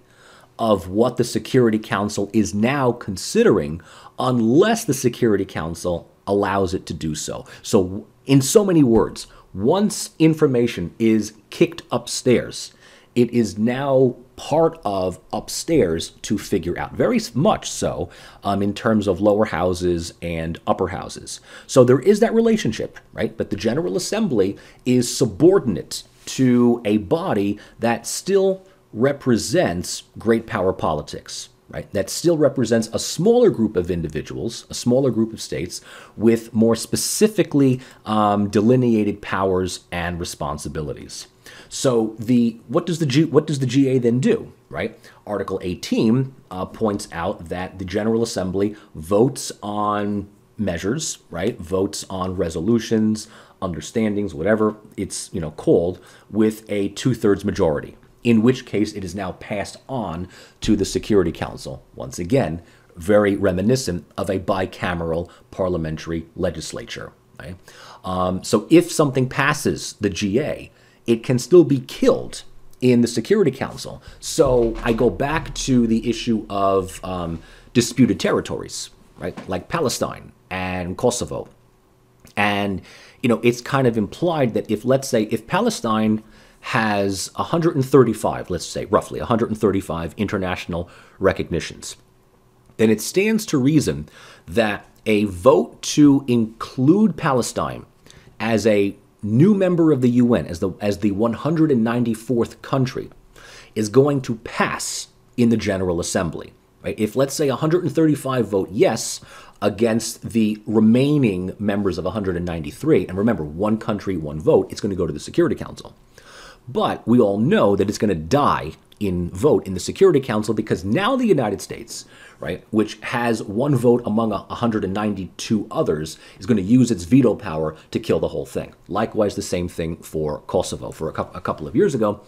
of what the Security Council is now considering unless the Security Council allows it to do so. So, in so many words, once information is kicked upstairs, it is now part of upstairs to figure out, very much so um, in terms of lower houses and upper houses. So there is that relationship, right? But the General Assembly is subordinate to a body that still represents great power politics. Right, that still represents a smaller group of individuals, a smaller group of states with more specifically um, delineated powers and responsibilities. So the what does the G, what does the GA then do? Right, Article 18 uh, points out that the General Assembly votes on measures, right? Votes on resolutions, understandings, whatever it's you know called, with a two-thirds majority. In which case, it is now passed on to the Security Council. Once again, very reminiscent of a bicameral parliamentary legislature. Right? Um, so, if something passes the GA, it can still be killed in the Security Council. So I go back to the issue of um, disputed territories, right? Like Palestine and Kosovo. And, you know, it's kind of implied that if, let's say, if Palestine has 135, let's say roughly 135 international recognitions, then it stands to reason that a vote to include Palestine as a new member of the UN, as the, as the 194th country, is going to pass in the General Assembly. Right? If, let's say, 135 vote yes against the remaining members of 193, and remember, one country, one vote, it's going to go to the Security Council. But we all know that it's going to die in vote in the Security Council because now the United States, right, which has one vote among 192 others, is going to use its veto power to kill the whole thing. Likewise, the same thing for Kosovo. For a, couple of years ago,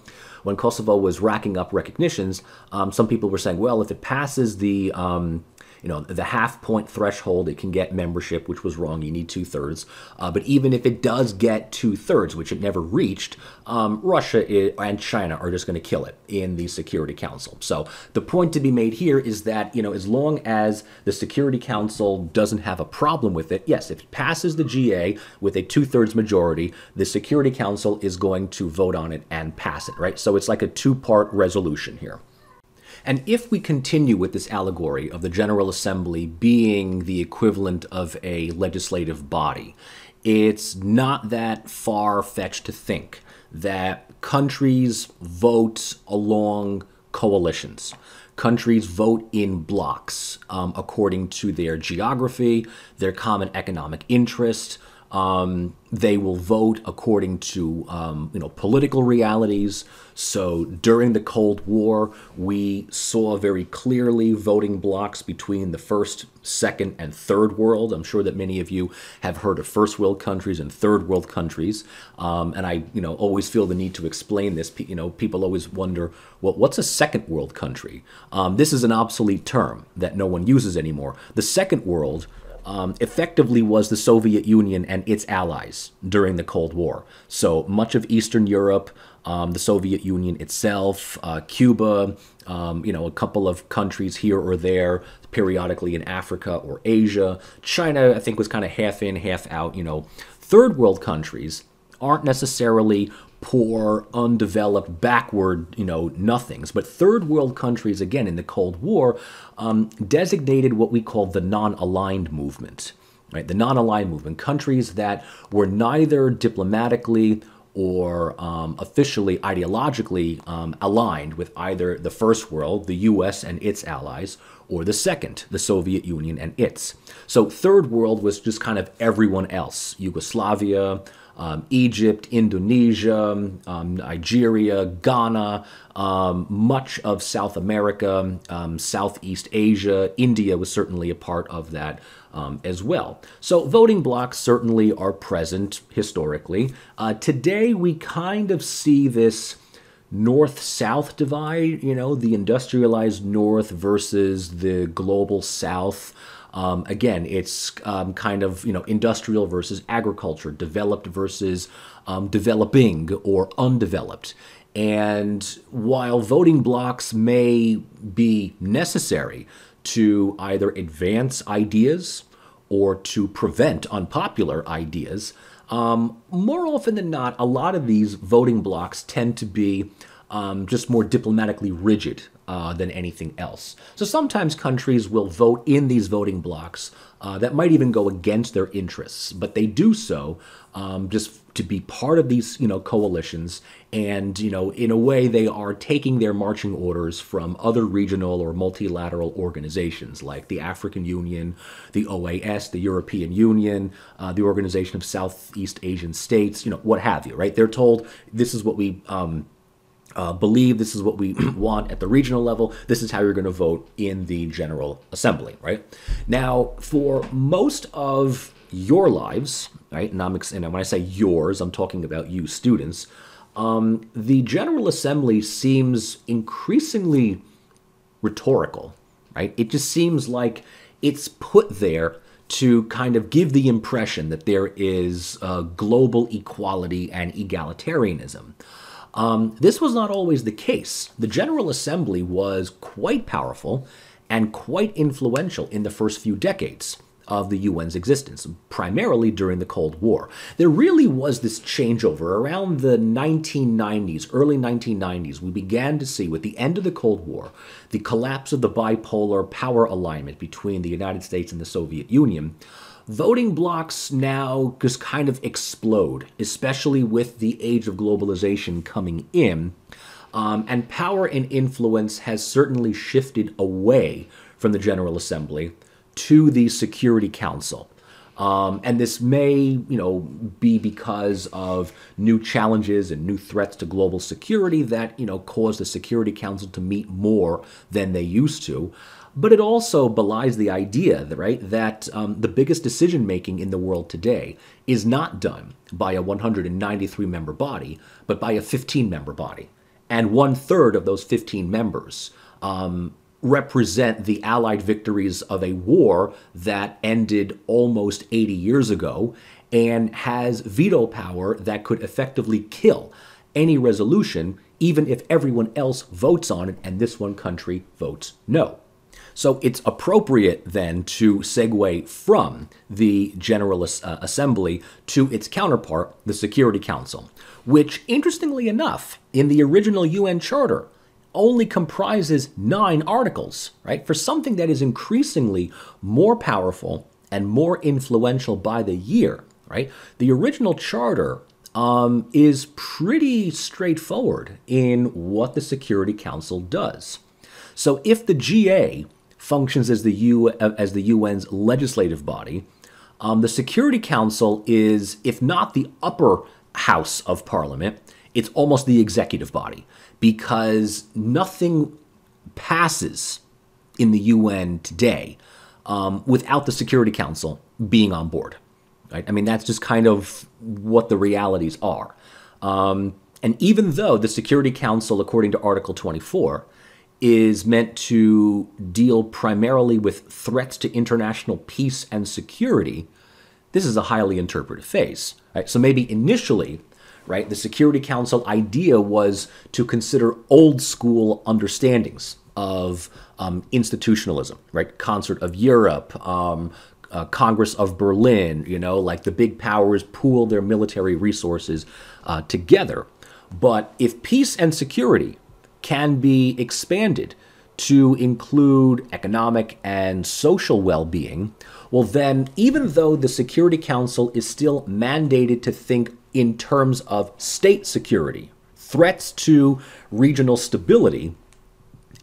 when Kosovo was racking up recognitions, um, some people were saying, well, if it passes the um, you know, the half point threshold, it can get membership, which was wrong. You need two thirds. Uh, but even if it does get two thirds, which it never reached, um, Russia and China are just going to kill it in the Security Council. So the point to be made here is that, you know, as long as the Security Council doesn't have a problem with it, yes, if it passes the GA with a two thirds majority, the Security Council is going to vote on it and pass it, right? So it's like a two part resolution here. And if we continue with this allegory of the General Assembly being the equivalent of a legislative body, it's not that far fetched to think that countries vote along coalitions. Countries vote in blocs um, according to their geography, their common economic interest, um, they will vote according to um, you know political realities. So during the Cold War, we saw very clearly voting blocs between the first, second, and third world. I'm sure that many of you have heard of first world countries and third world countries, um, and I you know always feel the need to explain this. You know, people always wonder, well, what's a second world country? Um, this is an obsolete term that no one uses anymore. The second world um, effectively was the Soviet Union and its allies during the Cold War. So much of Eastern Europe, um, the Soviet Union itself, uh, Cuba, um, you know, a couple of countries here or there, periodically in Africa or Asia. China, I think, was kind of half in, half out. You know, third world countries aren't necessarily poor, undeveloped, backward, you know, nothings. But third world countries, again, in the Cold War, um, designated what we call the non aligned movement. Right? The non aligned movement, countries that were neither diplomatically or um, officially ideologically um, aligned with either the first world, the US and its allies, or the second, the Soviet Union and its. So, third world was just kind of everyone else Yugoslavia, um, Egypt, Indonesia, um, Nigeria, Ghana, um, much of South America, um, Southeast Asia. India was certainly a part of that um, as well. So voting blocs certainly are present historically. Uh, today, we kind of see this north south divide, you know, the industrialized north versus the global south. Um, again, it's um, kind of you know industrial versus agriculture, developed versus um, developing or undeveloped. And while voting blocs may be necessary to either advance ideas or to prevent unpopular ideas, um, more often than not, a lot of these voting blocs tend to be um, just more diplomatically rigid uh, than anything else. So sometimes countries will vote in these voting blocs uh, that might even go against their interests, but they do so um, just to be part of these, you know, coalitions. And you know, in a way, they are taking their marching orders from other regional or multilateral organizations like the African Union, the OAS, the European Union, uh, the Organization of Southeast Asian States, you know, what have you. Right? They're told this is what we um, uh, believe this is what we want at the regional level. This is how you're going to vote in the General Assembly, right? Now, for most of your lives, right, and, I'm, and when I say yours, I'm talking about you students, um, the General Assembly seems increasingly rhetorical, right? It just seems like it's put there to kind of give the impression that there is uh, global equality and egalitarianism. Um, this was not always the case. The General Assembly was quite powerful and quite influential in the first few decades of the UN's existence, primarily during the Cold War. There really was this changeover around the 1990s, early 1990s. We began to see, with the end of the Cold War, the collapse of the bipolar power alignment between the United States and the Soviet Union voting blocs now just kind of explode, especially with the age of globalization coming in. Um, and power and influence has certainly shifted away from the General Assembly to the Security Council. Um, and this may, you know, be because of new challenges and new threats to global security that, you know, cause the Security Council to meet more than they used to. But it also belies the idea, right, that um, the biggest decision making in the world today is not done by a 193 member body, but by a 15 member body. And one third of those 15 members um, represent the Allied victories of a war that ended almost 80 years ago and has veto power that could effectively kill any resolution, even if everyone else votes on it and this one country votes no. So it's appropriate then to segue from the General uh, Assembly to its counterpart, the Security Council, which, interestingly enough, in the original UN Charter, only comprises nine articles, right? For something that is increasingly more powerful and more influential by the year, right? The original charter um, is pretty straightforward in what the Security Council does. So if the GA functions as the U as the UN's legislative body. Um, the Security Council is, if not the upper house of Parliament, it's almost the executive body because nothing passes in the UN today um, without the Security Council being on board. Right? I mean, that's just kind of what the realities are. Um, and even though the Security Council, according to Article 24, is meant to deal primarily with threats to international peace and security, this is a highly interpretive phase. Right? So maybe initially, right, the Security Council idea was to consider old school understandings of um, institutionalism, right? Concert of Europe, um, uh, Congress of Berlin, you know, like the big powers pool their military resources uh, together. But if peace and security can be expanded to include economic and social well being, well, then, even though the Security Council is still mandated to think in terms of state security, threats to regional stability,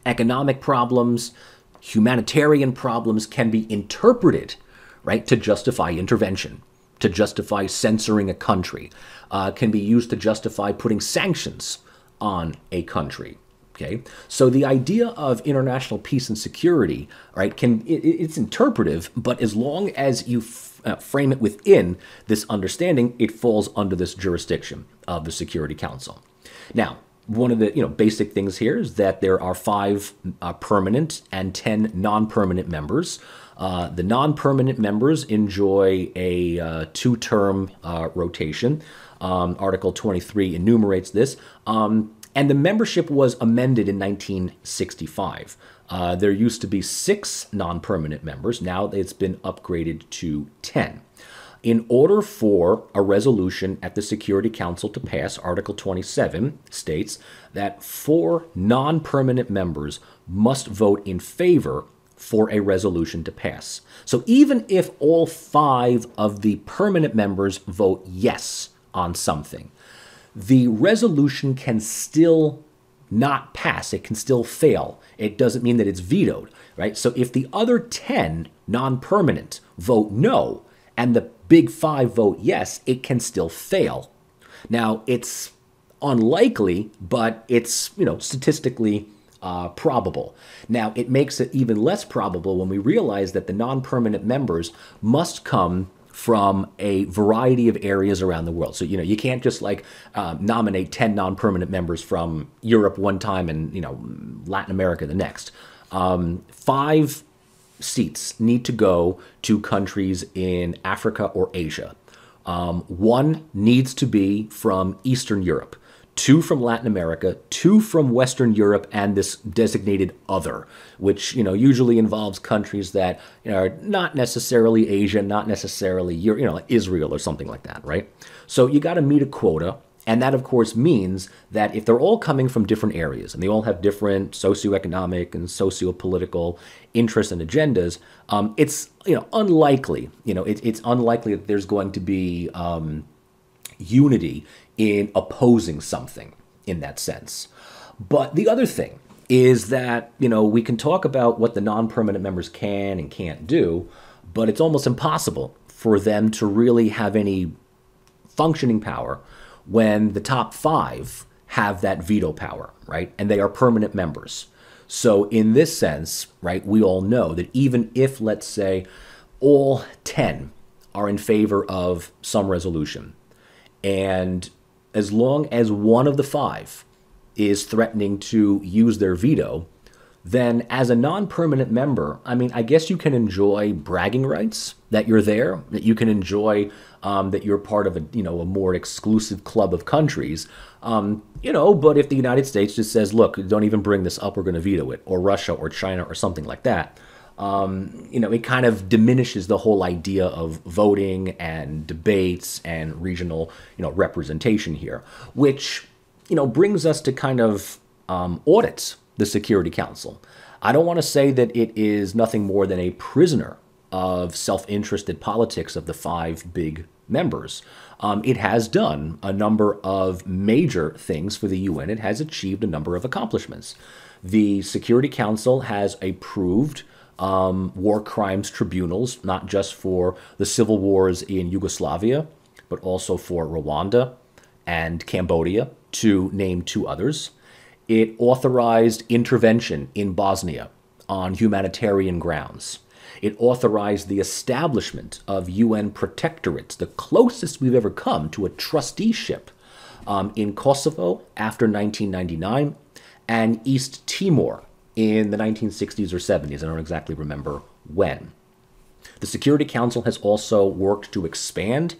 economic problems, humanitarian problems can be interpreted, right, to justify intervention, to justify censoring a country, uh, can be used to justify putting sanctions on a country. Okay, so the idea of international peace and security, right, can it, it's interpretive, but as long as you f- uh, frame it within this understanding, it falls under this jurisdiction of the Security Council. Now, one of the you know basic things here is that there are five uh, permanent and ten non-permanent members. Uh, the non-permanent members enjoy a uh, two-term uh, rotation. Um, Article 23 enumerates this. Um, and the membership was amended in 1965. Uh, there used to be six non permanent members. Now it's been upgraded to 10. In order for a resolution at the Security Council to pass, Article 27 states that four non permanent members must vote in favor for a resolution to pass. So even if all five of the permanent members vote yes on something, the resolution can still not pass. It can still fail. It doesn't mean that it's vetoed, right? So if the other 10 non permanent vote no and the big five vote yes, it can still fail. Now, it's unlikely, but it's, you know, statistically uh, probable. Now, it makes it even less probable when we realize that the non permanent members must come from a variety of areas around the world. So you know you can't just like uh, nominate ten non-permanent members from Europe one time and you know Latin America the next. Um, five seats need to go to countries in Africa or Asia. Um, one needs to be from Eastern Europe two from Latin America, two from Western Europe, and this designated other, which you know usually involves countries that you know, are not necessarily Asia, not necessarily you know like Israel or something like that, right? So you got to meet a quota. And that, of course, means that if they're all coming from different areas and they all have different socioeconomic and socio-political interests and agendas, um, it's you know unlikely. You know, it, it's unlikely that there's going to be um, unity in opposing something in that sense. But the other thing is that, you know, we can talk about what the non permanent members can and can't do, but it's almost impossible for them to really have any functioning power when the top five have that veto power, right? And they are permanent members. So, in this sense, right, we all know that even if, let's say, all 10 are in favor of some resolution, and as long as one of the five is threatening to use their veto, then as a non permanent member, I mean, I guess you can enjoy bragging rights that you're there, that you can enjoy um, that you're part of a, you know, a more exclusive club of countries. Um, you know, but if the United States just says, look, don't even bring this up, we're going to veto it, or Russia or China or something like that, um, you know, it kind of diminishes the whole idea of voting and debates and regional, you know, representation here, which, you know, brings us to kind of um, audit the Security Council. I don't want to say that it is nothing more than a prisoner of self-interested politics of the five big members. Um, it has done a number of major things for the UN. It has achieved a number of accomplishments. The Security Council has approved um, war crimes tribunals, not just for the civil wars in Yugoslavia, but also for Rwanda and Cambodia, to name two others. It authorized intervention in Bosnia on humanitarian grounds. It authorized the establishment of UN protectorates, the closest we've ever come to a trusteeship um, in Kosovo after 1999 and East Timor in the 1960s or 70s. I don't exactly remember when. The Security Council has also worked to expand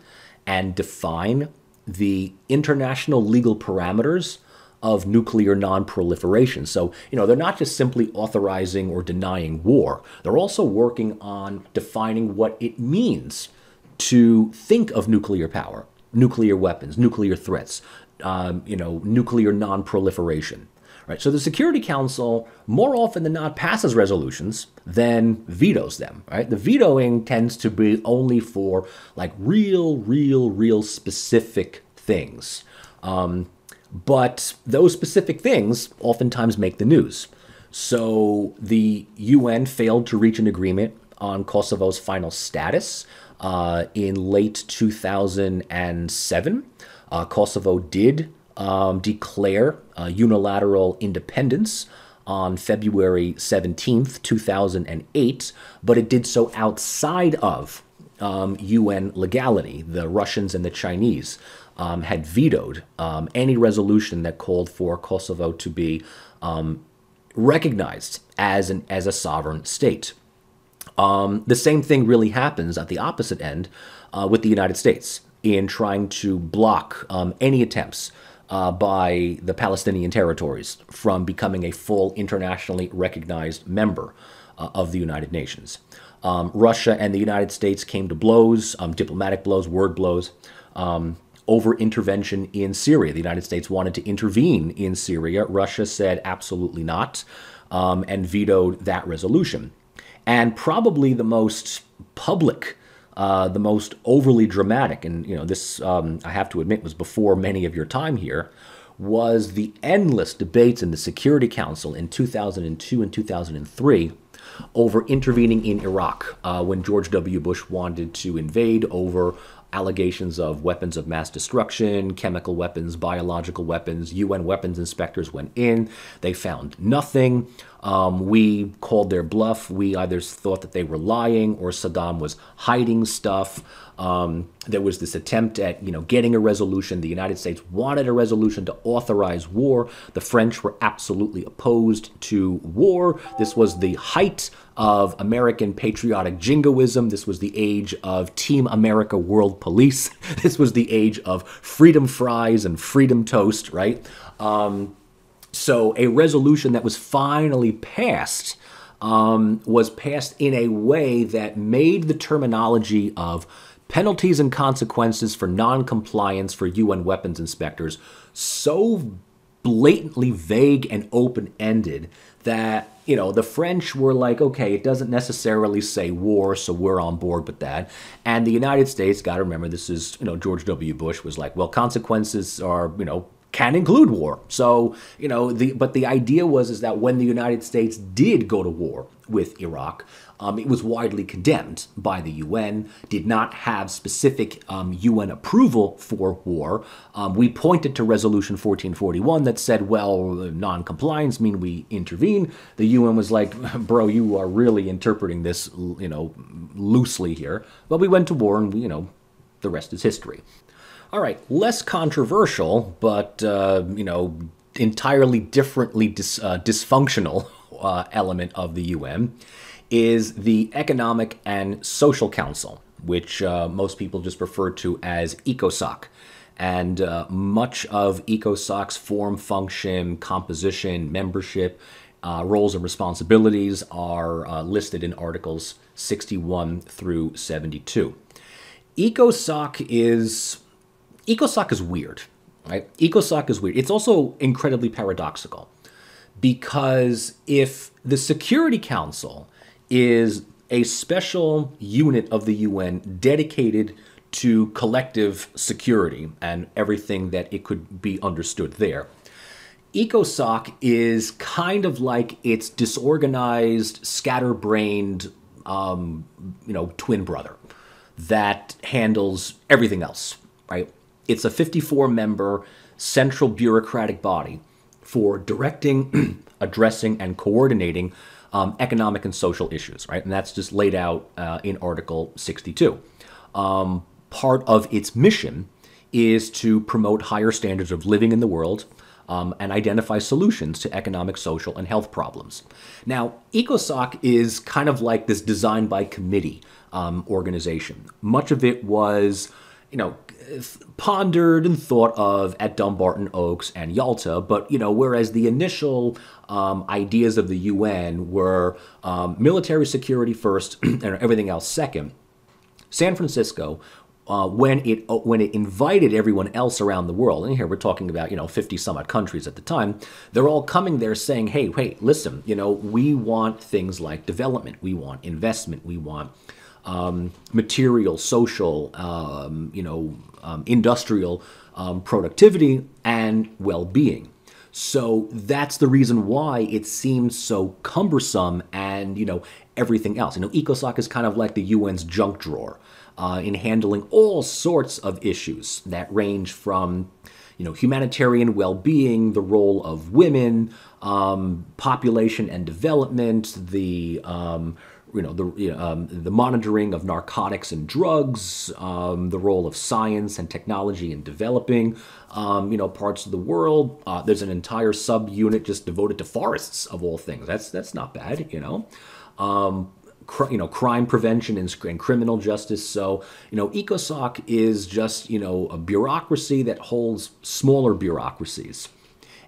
and define the international legal parameters of nuclear nonproliferation. So, you know, they're not just simply authorizing or denying war, they're also working on defining what it means to think of nuclear power, nuclear weapons, nuclear threats, um, you know, nuclear non-proliferation. Right? So the Security Council more often than not passes resolutions than vetoes them. Right? The vetoing tends to be only for like real, real, real specific things. Um, but those specific things oftentimes make the news. So the UN failed to reach an agreement on Kosovo's final status uh, in late 2007. Uh, Kosovo did um, declare uh, unilateral independence on February 17th, 2008, but it did so outside of um, UN legality. The Russians and the Chinese um, had vetoed um, any resolution that called for Kosovo to be um, recognized as an as a sovereign state. Um, the same thing really happens at the opposite end uh, with the United States in trying to block um, any attempts uh, by the Palestinian territories from becoming a full internationally recognized member uh, of the United Nations. Um, Russia and the United States came to blows, um, diplomatic blows, word blows, um, over intervention in Syria. The United States wanted to intervene in Syria. Russia said absolutely not um, and vetoed that resolution. And probably the most public uh, the most overly dramatic, and you know this um, I have to admit was before many of your time here, was the endless debates in the Security Council in 2002 and 2003 over intervening in Iraq uh, when George W. Bush wanted to invade over allegations of weapons of mass destruction, chemical weapons, biological weapons. UN weapons inspectors went in. They found nothing. Um, we called their bluff. We either thought that they were lying or Saddam was hiding stuff. Um, there was this attempt at, you know, getting a resolution. The United States wanted a resolution to authorize war. The French were absolutely opposed to war. This was the height of American patriotic jingoism. This was the age of Team America World Police. This was the age of freedom fries and freedom toast, right? Um, so a resolution that was finally passed um, was passed in a way that made the terminology of penalties and consequences for noncompliance for UN weapons inspectors so blatantly vague and open ended that you know the French were like, okay, it doesn't necessarily say war, so we're on board with that. And the United States, got to remember, this is you know George W. Bush was like, well, consequences are you know can include war. So, you know, the but the idea was is that when the United States did go to war with Iraq, um, it was widely condemned by the UN, did not have specific um, UN approval for war. Um, we pointed to Resolution 1441 that said, well, non-compliance mean we intervene. The UN was like, bro, you are really interpreting this, you know, loosely here. But we went to war and, you know, the rest is history. All right, less controversial, but uh, you know, entirely differently dis, uh, dysfunctional uh, element of the UN is the Economic and Social Council, which uh, most people just refer to as ECOSOC. And uh, much of ECOSOC's form, function, composition, membership, uh, roles and responsibilities are listed in Articles 61 through 72. ECOSOC is ECOSOC is weird, right? ECOSOC is weird. It's also incredibly paradoxical because if the Security Council is a special unit of the UN dedicated to collective security and everything that it could be understood there. ECOSOC is kind of like its disorganized, scatterbrained, um, you know, twin brother that handles everything else? It's a 54 member central bureaucratic body for directing, addressing, and coordinating um, economic and social issues, right? And that's just laid out uh, in Article 62. Um, part of its mission is to promote higher standards of living in the world um, and identify solutions to economic, social, and health problems. Now, ECOSOC is kind of like this design by committee um, organization. Much of it was, you know, pondered and thought of at Dumbarton Oaks and Yalta, but you know, whereas the initial um, ideas of the UN were um, military security first and everything else second, San Francisco uh, when it uh, when it invited everyone else around the world, and here we're talking about you know 50 some odd countries at the time, they're all coming there saying, hey, wait, listen, you know, we want things like development, we want investment, we want um, material, social, um, you know, um, industrial um, productivity and well-being. So that's the reason why it seems so cumbersome and, you know, everything else. You know, ECOSOC is kind of like the UN's junk drawer uh, in handling all sorts of issues that range from, you know, humanitarian well-being, the role of women, um, population and development, the um, you know the um, the monitoring of narcotics and drugs, um, the role of science and technology in developing um, you know parts of the world. Uh, there's an entire subunit just devoted to forests of all things. That's that's not bad, you know. Um, cr- you know, crime prevention and, and criminal justice. So you know, ECOSOC is just you know a bureaucracy that holds smaller bureaucracies,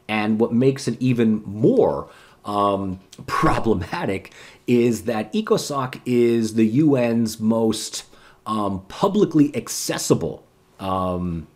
and what makes it even more um, problematic is that ECOSOC is the UN's most um, publicly accessible um,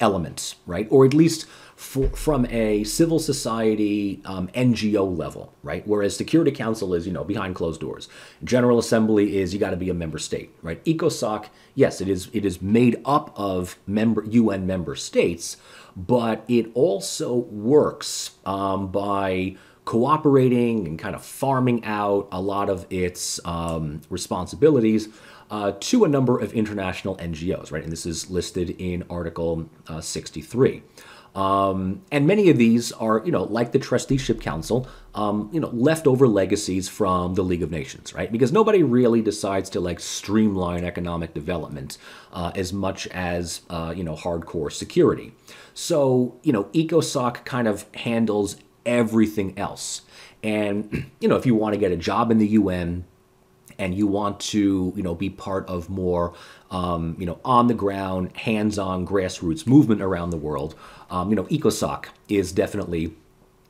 element, right? Or at least for, from a civil society um, NGO level, right? Whereas Security Council is, you know, behind closed doors. General Assembly is you got to be a member state, right? ECOSOC, yes, it is it is made up of member UN member states, but it also works um, by cooperating and kind of farming out a lot of its um, responsibilities uh, to a number of international NGOs, right? And this is listed in Article uh, 63. Um, and many of these are, you know, like the Trusteeship Council, um, you know, leftover legacies from the League of Nations, right? Because nobody really decides to like streamline economic development uh, as much as, uh, you know, hardcore security. So, you know, ECOSOC kind of handles everything else. And, you know, if you want to get a job in the UN, and you want to, you know, be part of more, um, you know, on the ground, hands-on grassroots movement around the world, um, you know, ECOSOC is definitely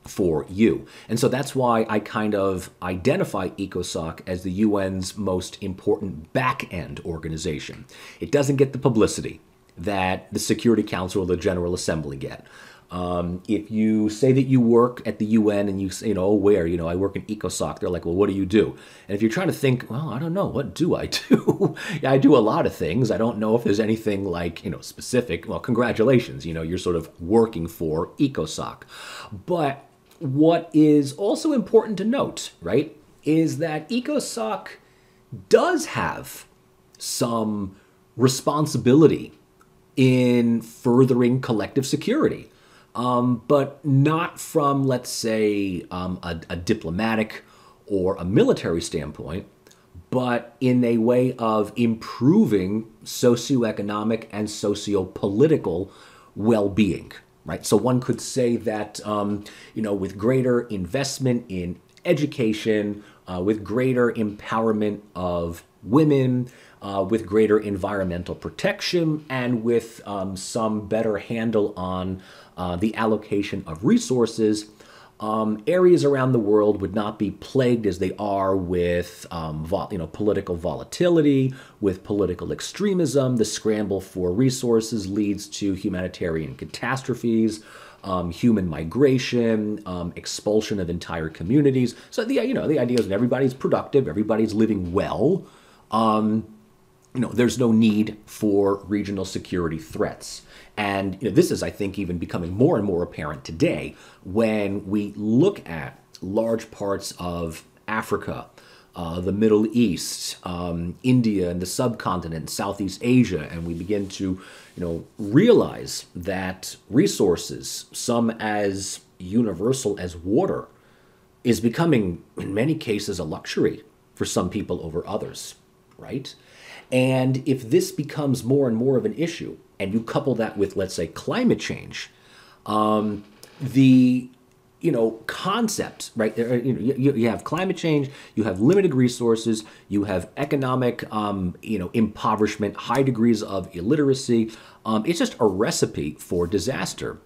for you. And so that's why I kind of identify ECOSOC as the UN's most important back-end organization. It doesn't get the publicity that the Security Council or the General Assembly get. Um, if you say that you work at the UN and you say, you know, where, you know, I work in ECOSOC, they're like, well, what do you do? And if you're trying to think, well, I don't know, what do I do? yeah, I do a lot of things. I don't know if there's anything like, you know, specific. Well, congratulations, you know, you're sort of working for ECOSOC. But what is also important to note, right, is that ECOSOC does have some responsibility in furthering collective security um, but not from, let's say, um, a, a diplomatic or a military standpoint, but in a way of improving socioeconomic and socio-political well-being right? So one could say that um, you know with greater investment in education uh, with greater empowerment of women uh, with greater environmental protection and with um, some better handle on uh, the allocation of resources, um, areas around the world would not be plagued as they are with um, you know, political volatility, with political extremism. The scramble for resources leads to humanitarian catastrophes. Um, human migration, um, expulsion of entire communities. So the you know the idea is that everybody's productive, everybody's living well. Um, you know, there's no need for regional security threats. And you know, this is, I think, even becoming more and more apparent today when we look at large parts of Africa, uh, the Middle East, um, India, and the subcontinent, Southeast Asia, and we begin to, you know, realize that resources, some as universal as water, is becoming, in many cases, a luxury for some people over others, right? And if this becomes more and more of an issue, and you couple that with, let's say, climate change, um, the you know concept right you, know, you, you, have climate change you have limited resources you have economic um, you know impoverishment high degrees of illiteracy um, it's just a recipe for disaster.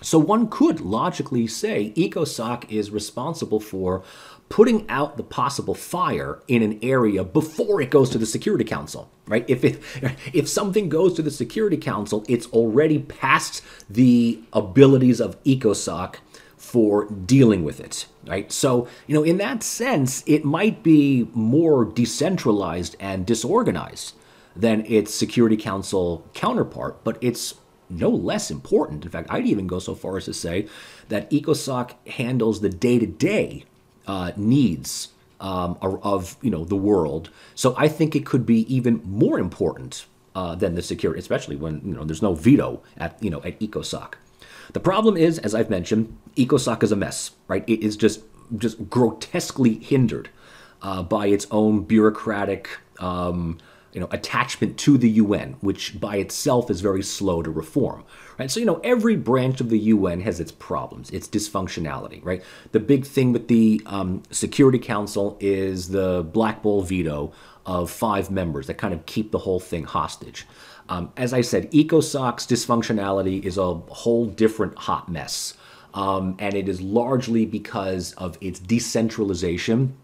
So one could logically say ECOSOC is responsible for putting out the possible fire in an area before it goes to the Security Council, right? If it, if something goes to the Security Council, it's already past the abilities of ECOSOC for dealing with it, right? So, you know, in that sense, it might be more decentralized and disorganized than its Security Council counterpart, but it's no less important. In fact, I'd even go so far as to say that ECOSOC handles the day-to-day uh, needs um, of you know the world. So I think it could be even more important uh, than the security, especially when you know there's no veto at you know at ECOSOC. The problem is, as I've mentioned, ECOSOC is a mess, right? It is just just grotesquely hindered uh, by its own bureaucratic um, you know, attachment to the UN, which by itself is very slow to reform. Right? So, you know, every branch of the UN has its problems, its dysfunctionality, right? The big thing with the um, Security Council is the black ball veto of five members that kind of keep the whole thing hostage. Um, as I said, ECOSOC's dysfunctionality is a whole different hot mess. Um, and it is largely because of its decentralization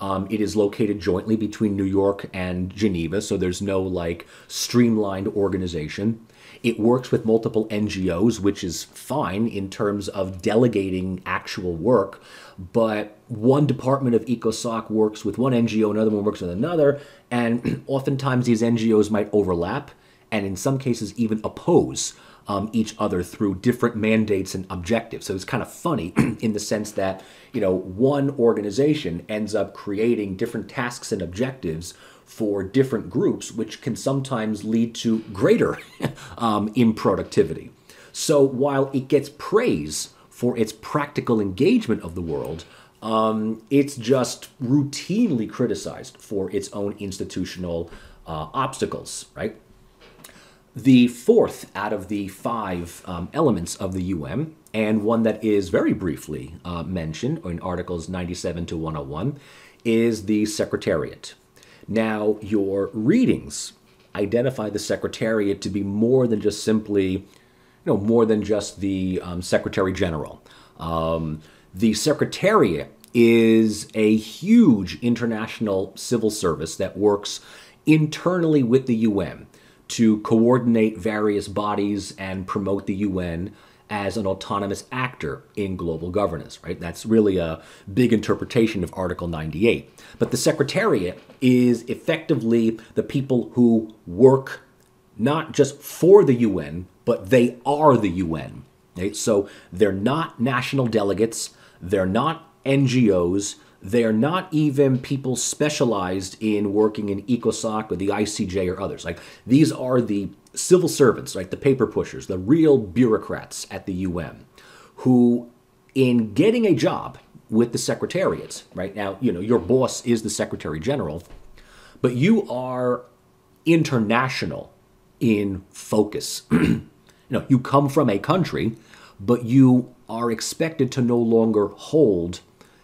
um, it is located jointly between New York and Geneva, so there's no like streamlined organization. It works with multiple NGOs, which is fine in terms of delegating actual work, but one department of ECOSOC works with one NGO, another one works with another, and oftentimes these NGOs might overlap and in some cases even oppose um, each other through different mandates and objectives. So it's kind of funny in the sense that you know one organization ends up creating different tasks and objectives for different groups, which can sometimes lead to greater um, improductivity. So while it gets praise for its practical engagement of the world, um, it's just routinely criticized for its own institutional uh, obstacles, right? The fourth out of the five um, elements of the UN, and one that is very briefly uh, mentioned in Articles 97 to 101, is the Secretariat. Now, your readings identify the Secretariat to be more than just simply, you know, more than just the um, Secretary General. Um, the Secretariat is a huge international civil service that works internally with the UN to coordinate various bodies and promote the UN as an autonomous actor in global governance, right? That's really a big interpretation of Article 98. But the Secretariat is effectively the people who work not just for the UN, but they are the UN. Right? So they're not national delegates, they're not NGOs, they're not even people specialized in working in ECOSOC or the ICJ or others. Like these are the civil servants, right? The paper pushers, the real bureaucrats at the UN who, in getting a job with the secretariats, right now, you know, your boss is the secretary general, but you are international in focus. you know, you come from a country, but you are expected to no longer hold,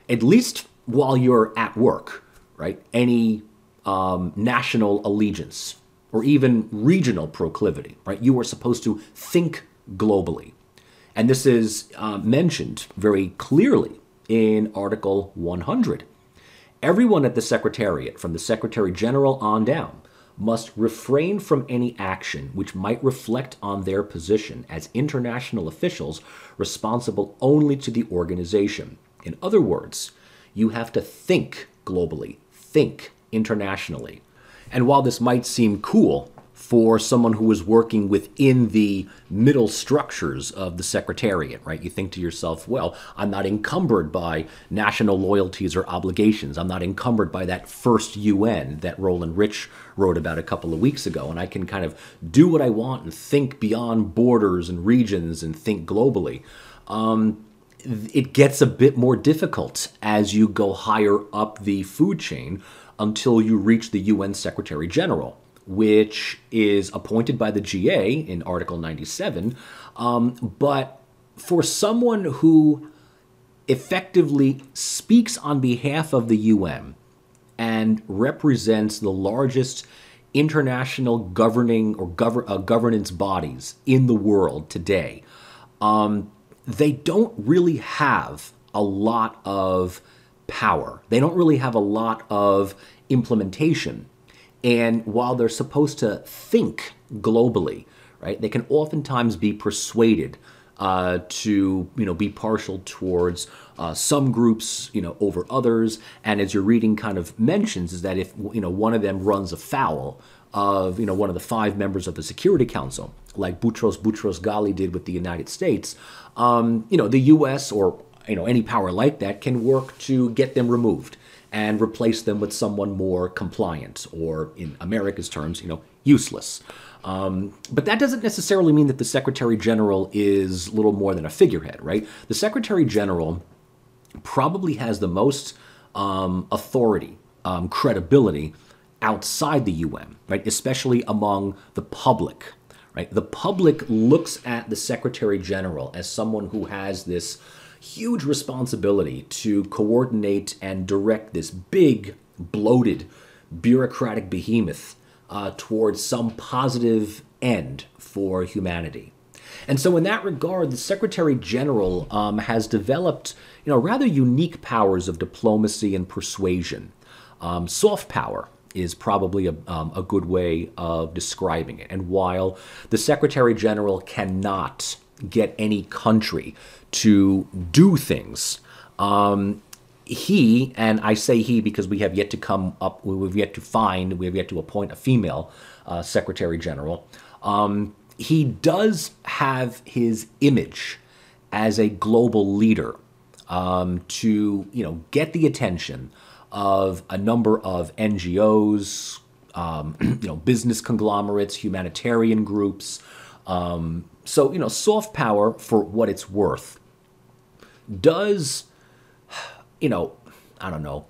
at least while you're at work, right? Any um, national allegiance or even regional proclivity, right? You are supposed to think globally. And this is uh, mentioned very clearly in Article 100. Everyone at the Secretariat, from the Secretary General on down, must refrain from any action which might reflect on their position as international officials responsible only to the organization. In other words, you have to think globally, think internationally. And while this might seem cool for someone who is working within the middle structures of the Secretariat, right? You think to yourself, well, I'm not encumbered by national loyalties or obligations. I'm not encumbered by that first UN that Roland Rich wrote about a couple of weeks ago. And I can kind of do what I want and think beyond borders and regions and think globally. Um, it gets a bit more difficult as you go higher up the food chain until you reach the UN Secretary General, which is appointed by the GA in Article 97. Um, but for someone who effectively speaks on behalf of the UN and represents the largest international governing or gov- uh, governance bodies in the world today, um, they don't really have a lot of power. They don't really have a lot of implementation. And while they're supposed to think globally, right, they can oftentimes be persuaded uh, to you know be partial towards uh, some groups you know over others. And as your reading kind of mentions, is that if you know one of them runs afoul of you know one of the five members of the Security Council, like Boutros Boutros Ghali did with the United States, um, you know the U.S. or you know any power like that can work to get them removed and replace them with someone more compliant, or in America's terms, you know, useless. Um, but that doesn't necessarily mean that the Secretary General is little more than a figurehead, right? The Secretary General probably has the most um, authority, um, credibility outside the UN, right? Especially among the public, right? The public looks at the Secretary General as someone who has this huge responsibility to coordinate and direct this big, bloated, bureaucratic behemoth uh, towards some positive end for humanity. And so, in that regard, the Secretary General um, has developed, you know, rather unique powers of diplomacy and persuasion. Um, soft power is probably a, um, a good way of describing it. And while the Secretary General cannot get any country to do things. Um, he, and I say he because we have yet to come up, we've yet to find, we have yet to appoint a female uh, Secretary General. Um, he does have his image as a global leader um, to, you know, get the attention of a number of NGOs, um, you know, business conglomerates, humanitarian groups, um, so, you know, soft power, for what it's worth, does, you know, I don't know,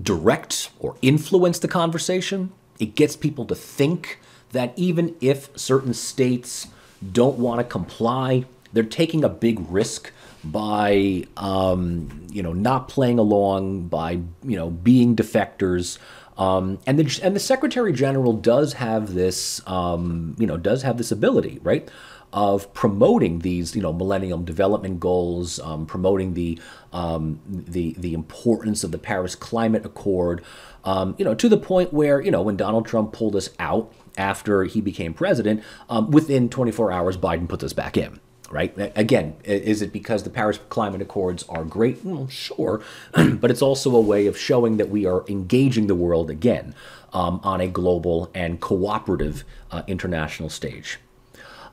direct or influence the conversation. It gets people to think that even if certain states don't want to comply, they're taking a big risk by um, you know not playing along, by you know being defectors, um, and the and the Secretary General does have this, um, you know, does have this ability, right, of promoting these, you know, Millennium Development Goals, um, promoting the um, the the importance of the Paris Climate Accord, um, you know, to the point where you know when Donald Trump pulled us out after he became president, um, within 24 hours, Biden put us back in right? Again, is it because the Paris Climate Accords are great? Well, sure, but it's also a way of showing that we are engaging the world again um, on a global and cooperative uh, international stage.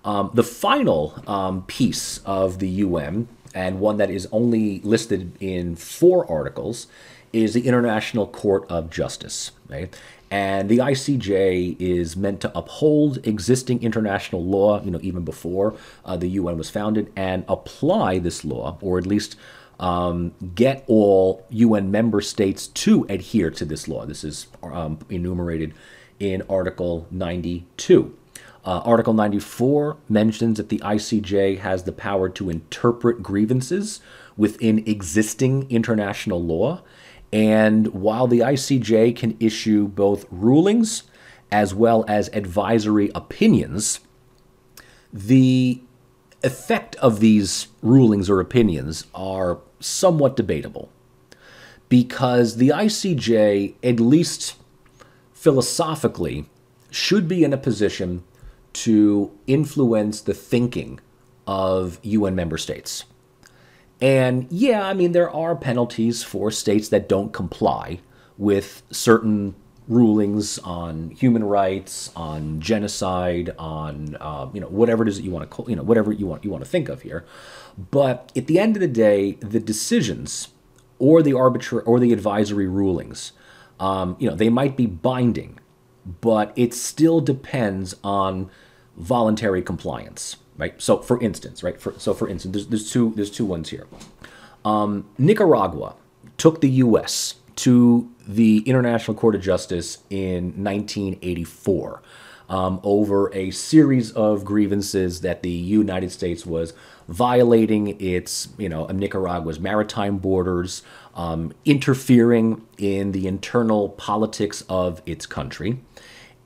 Um, the final um, piece of the UN, and one that is only listed in four articles, is the International Court of Justice. Right? And the ICJ is meant to uphold existing international law, you know, even before uh, the UN was founded, and apply this law, or at least um, get all UN member states to adhere to this law. This is um, enumerated in Article 92. Uh, Article 94 mentions that the ICJ has the power to interpret grievances within existing international law and while the ICJ can issue both rulings as well as advisory opinions, the effect of these rulings or opinions are somewhat debatable because the ICJ, at least philosophically, should be in a position to influence the thinking of UN member states. And yeah, I mean, there are penalties for states that don't comply with certain rulings on human rights, on genocide, on uh, you know whatever it is that you want to call, you know whatever you want you want to think of here. But at the end of the day, the decisions or the arbitrary or the advisory rulings, um, you know, they might be binding, but it still depends on voluntary compliance right? So for instance, right? For, so for instance, there's, there's two there's two ones here. Um, Nicaragua took the U.S. to the International Court of Justice in 1984 um, over a series of grievances that the United States was violating its, you know, Nicaragua's maritime borders, um, interfering in the internal politics of its country,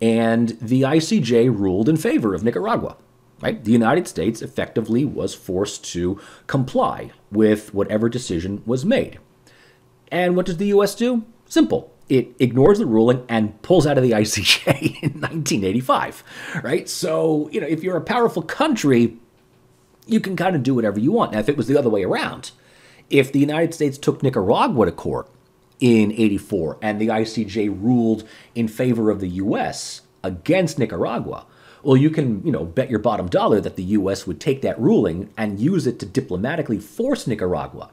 and the ICJ ruled in favor of Nicaragua right? The United States effectively was forced to comply with whatever decision was made. And what does the US do? Simple. It ignores the ruling and pulls out of the ICJ in 1985, right? So, you know, if you're a powerful country, you can kind of do whatever you want. Now, if it was the other way around, if the United States took Nicaragua to court in 84 and the ICJ ruled in favor of the US against Nicaragua, well, you can, you know, bet your bottom dollar that the U.S. would take that ruling and use it to diplomatically force Nicaragua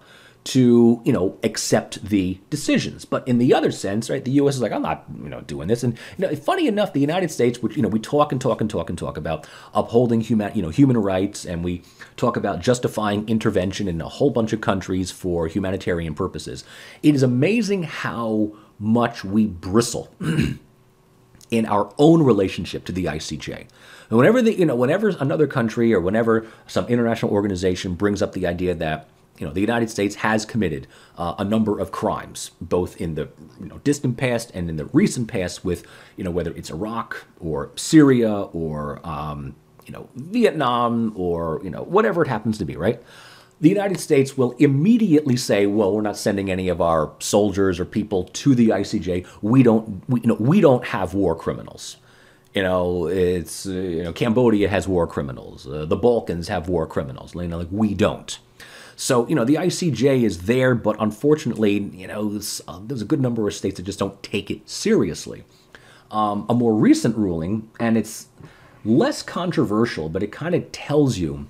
to, you know, accept the decisions. But in the other sense, right, the U.S. is like, I'm not, you know, doing this. And you know, funny enough, the United States, which you know, we talk and talk and talk and talk about upholding human, you know, human rights, and we talk about justifying intervention in a whole bunch of countries for humanitarian purposes. It is amazing how much we bristle in our own relationship to the ICJ. And whenever the, you know, whenever another country or whenever some international organization brings up the idea that you know the United States has committed uh, a number of crimes, both in the you know distant past and in the recent past, with you know whether it's Iraq or Syria or um, you know Vietnam or you know whatever it happens to be, right? The United States will immediately say, "Well, we're not sending any of our soldiers or people to the ICJ. We don't, we, you know, we don't have war criminals. You know, it's uh, you know, Cambodia has war criminals. Uh, the Balkans have war criminals. You know, like we don't." So, you know, the ICJ is there, but unfortunately, you know, there's, uh, there's a good number of states that just don't take it seriously. Um, a more recent ruling, and it's less controversial, but it kind of tells you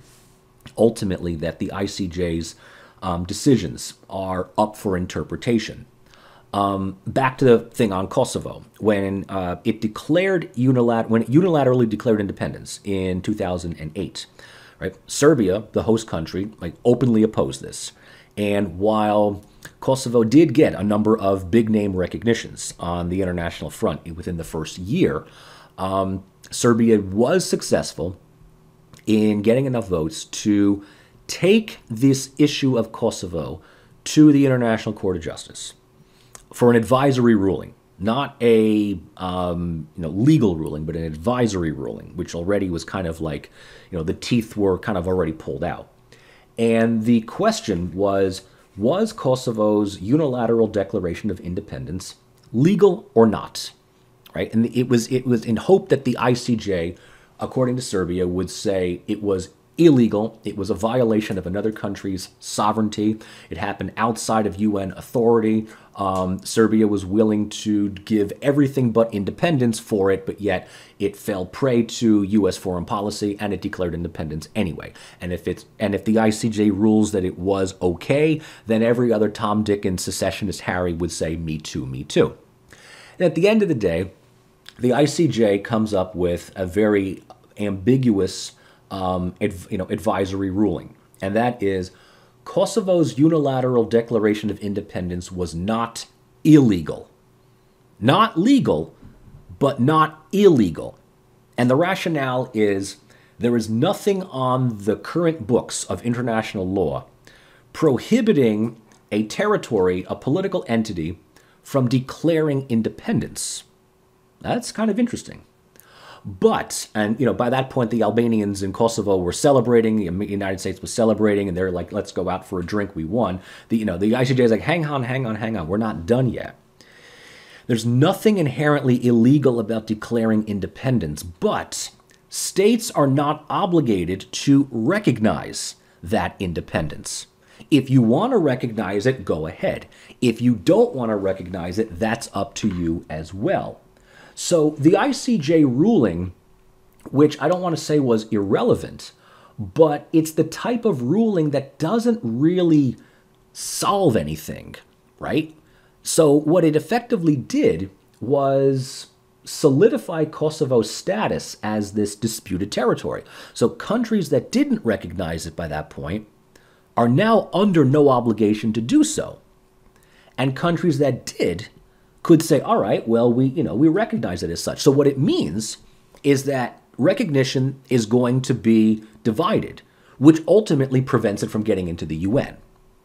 ultimately that the ICJ's um, decisions are up for interpretation. Um, back to the thing on Kosovo, when uh, it declared unilat- when it unilaterally declared independence in 2008, right? Serbia, the host country, like openly opposed this, and while Kosovo did get a number of big name recognitions on the international front within the first year, um, Serbia was successful in getting enough votes to take this issue of Kosovo to the International Court of Justice for an advisory ruling, not a um, you know legal ruling, but an advisory ruling, which already was kind of like you know the teeth were kind of already pulled out. And the question was was Kosovo's unilateral declaration of independence legal or not? Right? And it was it was in hope that the ICJ according to Serbia, would say it was illegal. It was a violation of another country's sovereignty. It happened outside of UN authority. Um, Serbia was willing to give everything but independence for it, but yet it fell prey to U.S. foreign policy and it declared independence anyway. And if it's and if the ICJ rules that it was okay, then every other Tom, Dick, and secessionist Harry would say, "Me too, me too." And at the end of the day, the ICJ comes up with a very ambiguous um, adv- you know, advisory ruling, and that is Kosovo's unilateral declaration of independence was not illegal. Not legal, but not illegal. And the rationale is there is nothing on the current books of international law prohibiting a territory, a political entity, from declaring independence. That's kind of interesting. But, and you know, by that point, the Albanians in Kosovo were celebrating, the United States was celebrating, and they're like, let's go out for a drink, we won. The, you know, the ICJ is like, hang on, hang on, hang on, we're not done yet. There's nothing inherently illegal about declaring independence, but states are not obligated to recognize that independence. If you want to recognize it, go ahead. If you don't want to recognize it, that's up to you as well. So the ICJ ruling, which I don't want to say was irrelevant, but it's the type of ruling that doesn't really solve anything, right? So what it effectively did was solidify Kosovo's status as this disputed territory. So countries that didn't recognize it by that point are now under no obligation to do so. And countries that did could say, all right, well, we, you know, we recognize it as such. So what it means is that recognition is going to be divided, which ultimately prevents it from getting into the UN,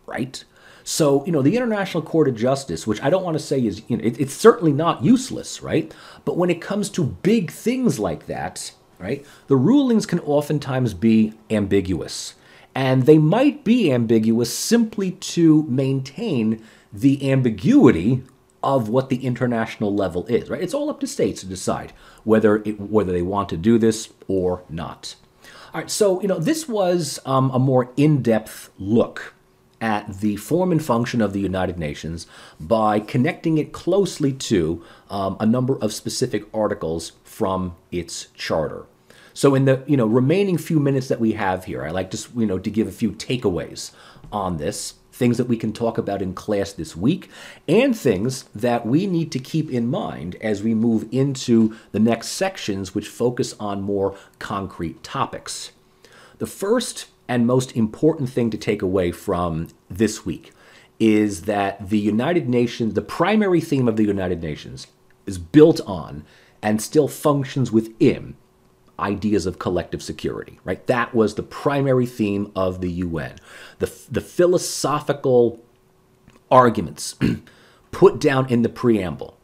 right? So, you know, the International Court of Justice, which I don't want to say is, you know, it, it's certainly not useless, right? But when it comes to big things like that, right? The rulings can oftentimes be ambiguous. And they might be ambiguous simply to maintain the ambiguity of what the international level is, right? It's all up to states to decide whether it, whether they want to do this or not. All right, so you know this was um, a more in-depth look at the form and function of the United Nations by connecting it closely to um, a number of specific articles from its charter. So in the you know remaining few minutes that we have here, I like just you know to give a few takeaways on this, things that we can talk about in class this week, and things that we need to keep in mind as we move into the next sections, which focus on more concrete topics. The first and most important thing to take away from this week is that the United Nations, the primary theme of the United Nations, is built on and still functions within ideas of collective security, right? That was the primary theme of the UN. The, the philosophical arguments put down in the preamble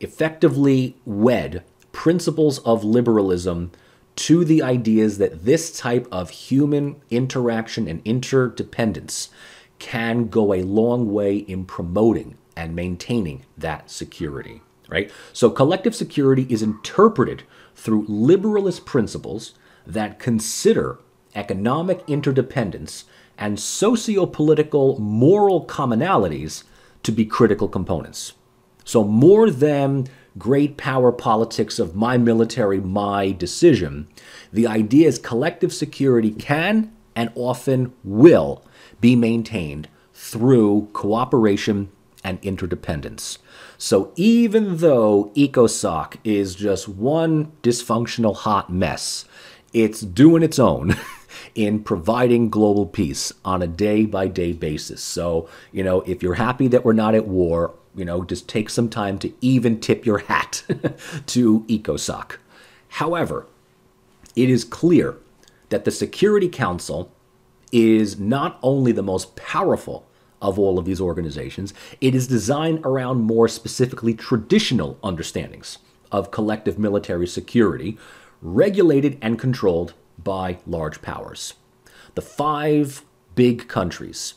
effectively wed principles of liberalism to the ideas that this type of human interaction and interdependence can go a long way in promoting and maintaining that security, right? So collective security is interpreted through liberalist principles that consider economic interdependence and socio-political moral commonalities to be critical components. So more than great power politics of my military, my decision. The idea is collective security can and often will be maintained through cooperation and interdependence. So even though ECOSOC is just one dysfunctional hot mess, it's doing its own. in providing global peace on a day by day basis. So, you know, if you're happy that we're not at war, you know, just take some time to even tip your hat to ECOSOC. However, it is clear that the Security Council is not only the most powerful of all of these organizations, it is designed around more specifically traditional understandings of collective military security, regulated and controlled by large powers. The five big countries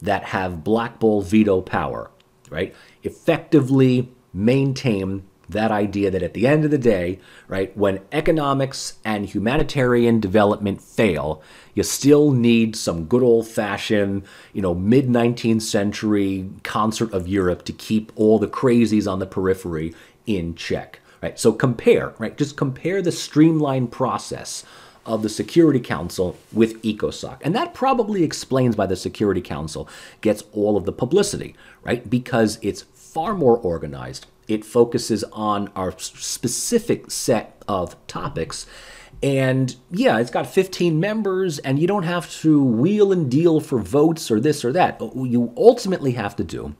that have black ball veto power, right, effectively maintain that idea that at the end of the day, right, when economics and humanitarian development fail, you still need some good old fashioned, you know, mid 19th century concert of Europe to keep all the crazies on the periphery in check, right? So compare, right? Just compare the streamlined process of the Security Council with ECOSOC. And that probably explains why the Security Council gets all of the publicity, right? Because it's far more organized. It focuses on our specific set of topics. And yeah, it's got 15 members, and you don't have to wheel and deal for votes or this or that. What you ultimately have to do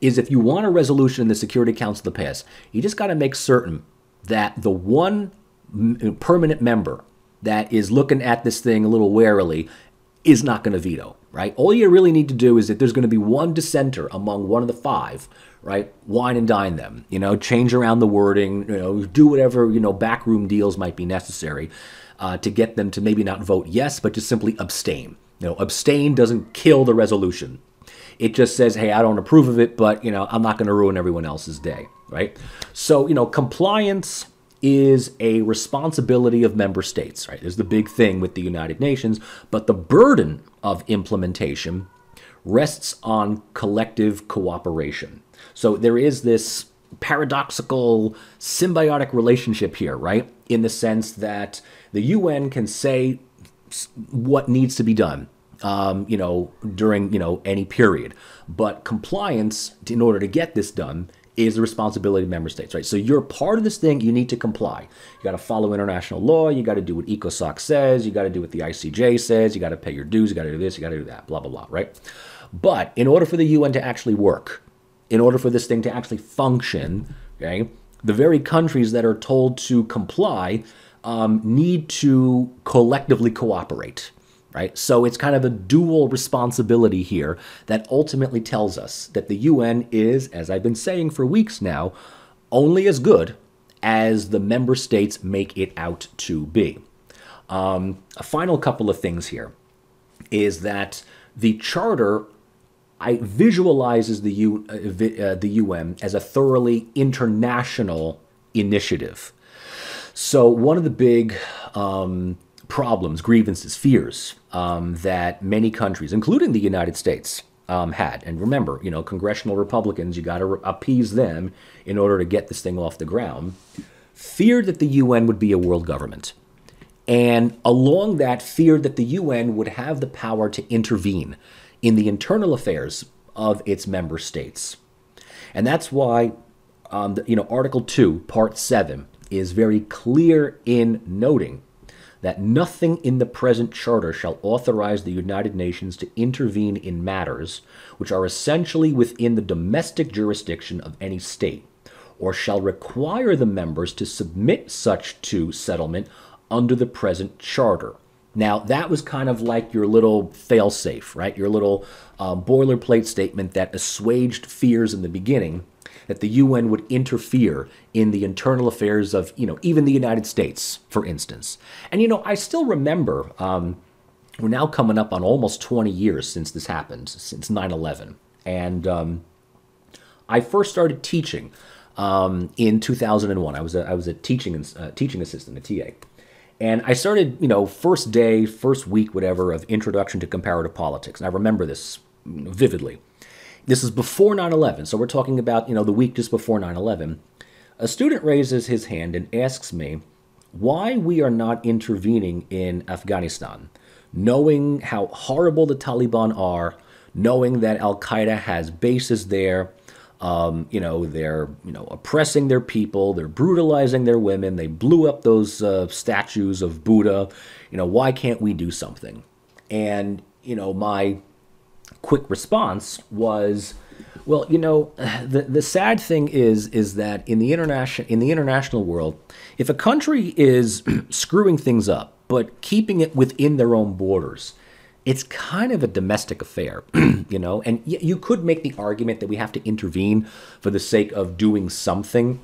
is if you want a resolution in the Security Council to pass, you just got to make certain that the one uh, permanent member that is looking at this thing a little warily is not going to veto, right? All you really need to do is that there's going to be one dissenter among one of the five, right? Wine and dine them, you know, change around the wording, you know, do whatever, you know, backroom deals might be necessary uh, to get them to maybe not vote yes, but just simply abstain. You know, abstain doesn't kill the resolution. It just says, hey, I don't approve of it, but, you know, I'm not going to ruin everyone else's day, right? So, you know, compliance is a responsibility of member states, right? Is the big thing with the United Nations, but the burden of implementation rests on collective cooperation. So there is this paradoxical symbiotic relationship here, right? In the sense that the UN can say what needs to be done, um, you know, during you know any period, but compliance in order to get this done is the responsibility of member states, right? So you're part of this thing, you need to comply. You got to follow international law, you got to do what ECOSOC says, you got to do what the ICJ says, you got to pay your dues, you got to do this, you got to do that, blah, blah, blah, right? But in order for the UN to actually work, in order for this thing to actually function, okay, the very countries that are told to comply um, need to collectively cooperate right? So it's kind of a dual responsibility here that ultimately tells us that the UN is, as I've been saying for weeks now, only as good as the member states make it out to be. Um, a final couple of things here is that the charter I visualizes the U, uh, uh the UN as a thoroughly international initiative. So one of the big um, problems, grievances, fears um, that many countries, including the United States, um, had. And remember, you know, congressional Republicans, you got to appease them in order to get this thing off the ground, feared that the UN would be a world government. And along that, feared that the UN would have the power to intervene in the internal affairs of its member states. And that's why, um, you know, Article 2, Part 7 is very clear in noting that nothing in the present charter shall authorize the United Nations to intervene in matters which are essentially within the domestic jurisdiction of any state, or shall require the members to submit such to settlement under the present charter. Now, that was kind of like your little failsafe, right? Your little uh, boilerplate statement that assuaged fears in the beginning that the UN would interfere in the internal affairs of, you know, even the United States, for instance. And, you know, I still remember, um, we're now coming up on almost 20 years since this happened, since 9 11. And um, I first started teaching um, in 2001. I was a, I was a teaching, uh, teaching assistant, a TA. And I started, you know, first day, first week, whatever, of Introduction to Comparative Politics. And I remember this vividly. This is before 9 11, so we're talking about, you know, the week just before 9 11. A student raises his hand and asks me why we are not intervening in Afghanistan, knowing how horrible the Taliban are, knowing that Al Qaeda has bases there. Um, you know, they're you know oppressing their people, they're brutalizing their women, they blew up those uh, statues of Buddha. You know, why can't we do something? And you know, my quick response was, well, you know, the the sad thing is is that in the international in the international world, if a country is screwing things up but keeping it within their own borders, it's kind of a domestic affair, you know. And you could make the argument that we have to intervene for the sake of doing something,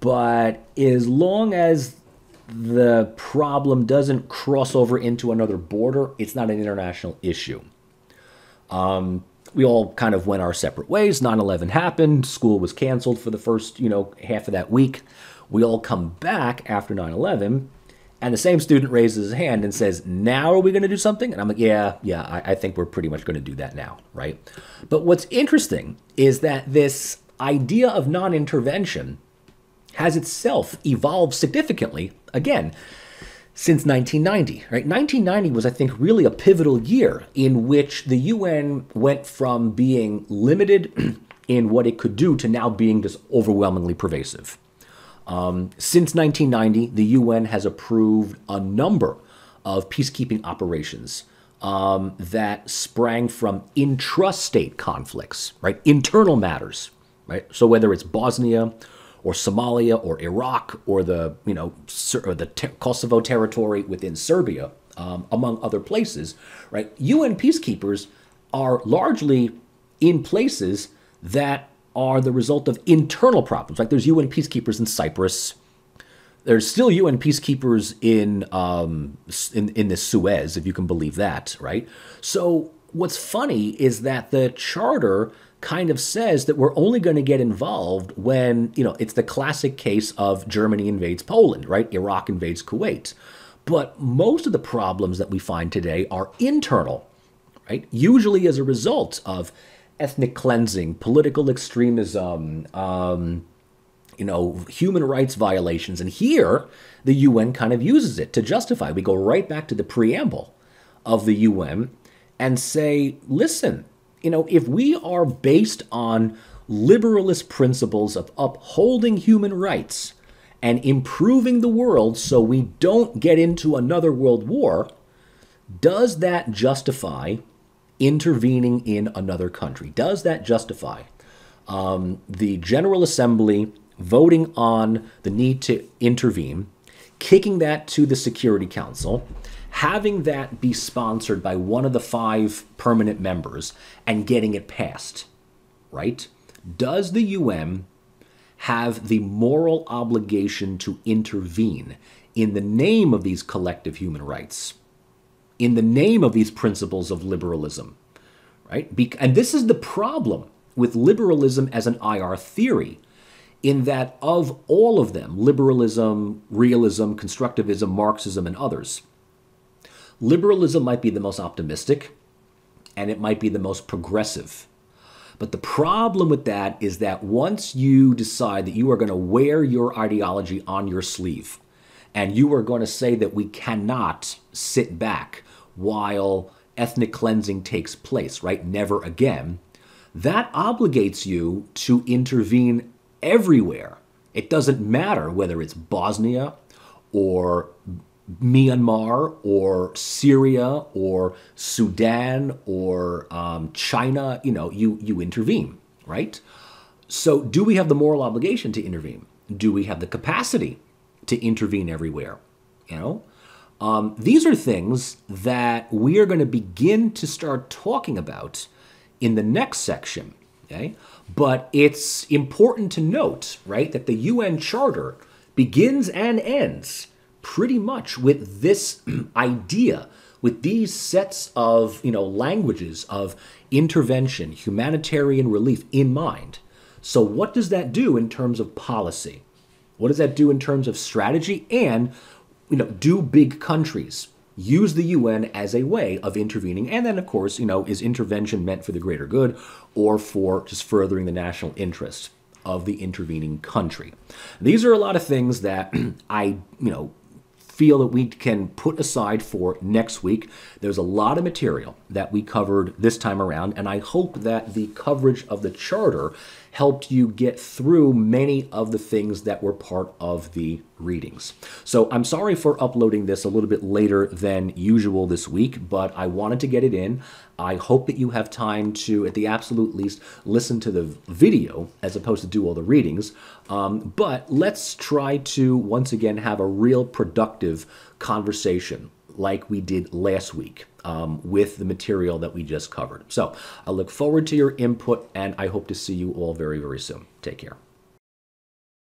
but as long as the problem doesn't cross over into another border, it's not an international issue. Um, we all kind of went our separate ways. 9 11 happened. School was canceled for the first, you know, half of that week. We all come back after 9 11, and the same student raises his hand and says, Now are we going to do something? And I'm like, Yeah, yeah, I, I think we're pretty much going to do that now, right? But what's interesting is that this idea of non intervention has itself evolved significantly, again, since 1990. Right? 1990 was, I think, really a pivotal year in which the UN went from being limited in what it could do to now being just overwhelmingly pervasive. Um, since 1990, the UN has approved a number of peacekeeping operations um, that sprang from intrastate conflicts, right? Internal matters, right? So whether it's Bosnia or Somalia or Iraq or the you know or the Kosovo territory within Serbia, um, among other places, right? UN peacekeepers are largely in places that are the result of internal problems. Like there's UN peacekeepers in Cyprus. There's still UN peacekeepers in um, in in the Suez, if you can believe that, right? So what's funny is that the charter kind of says that we're only going to get involved when, you know, it's the classic case of Germany invades Poland, right? Iraq invades Kuwait. But most of the problems that we find today are internal, right? Usually as a result of ethnic cleansing, political extremism, um, you know, human rights violations. And here, the UN kind of uses it to justify. We go right back to the preamble of the UN and say, listen, you know, if we are based on liberalist principles of upholding human rights and improving the world so we don't get into another world war, does that justify intervening in another country? Does that justify um, the General Assembly voting on the need to intervene, kicking that to the Security Council, having that be sponsored by one of the five permanent members and getting it passed, right? Does the UN have the moral obligation to intervene in the name of these collective human rights, in the name of these principles of liberalism, right? and this is the problem with liberalism as an IR theory, in that of all of them, liberalism, realism, constructivism, Marxism, and others, liberalism might be the most optimistic and it might be the most progressive. But the problem with that is that once you decide that you are going to wear your ideology on your sleeve, and you are going to say that we cannot sit back while ethnic cleansing takes place, right? Never again. That obligates you to intervene everywhere. It doesn't matter whether it's Bosnia or Myanmar or Syria or Sudan or um, China, you know, you, you intervene, right? So, do we have the moral obligation to intervene? Do we have the capacity to intervene everywhere? You know, um, these are things that we are going to begin to start talking about in the next section. Okay, but it's important to note, right, that the UN Charter begins and ends pretty much with this idea, with these sets of you know languages of intervention, humanitarian relief in mind. So, what does that do in terms of policy? What does that do in terms of strategy? And, you know, do big countries use the UN as a way of intervening? And then, of course, you know, is intervention meant for the greater good or for just furthering the national interest of the intervening country? These are a lot of things that I, you know, feel that we can put aside for next week. There's a lot of material that we covered this time around, and I hope that the coverage of the charter helped you get through many of the things that were part of the readings. So I'm sorry for uploading this a little bit later than usual this week, but I wanted to get it in. I hope that you have time to, at the absolute least, listen to the video as opposed to do all the readings. Um, but let's try to once again have a real productive conversation like we did last week um, with the material that we just covered. So I look forward to your input and I hope to see you all very, very soon. Take care.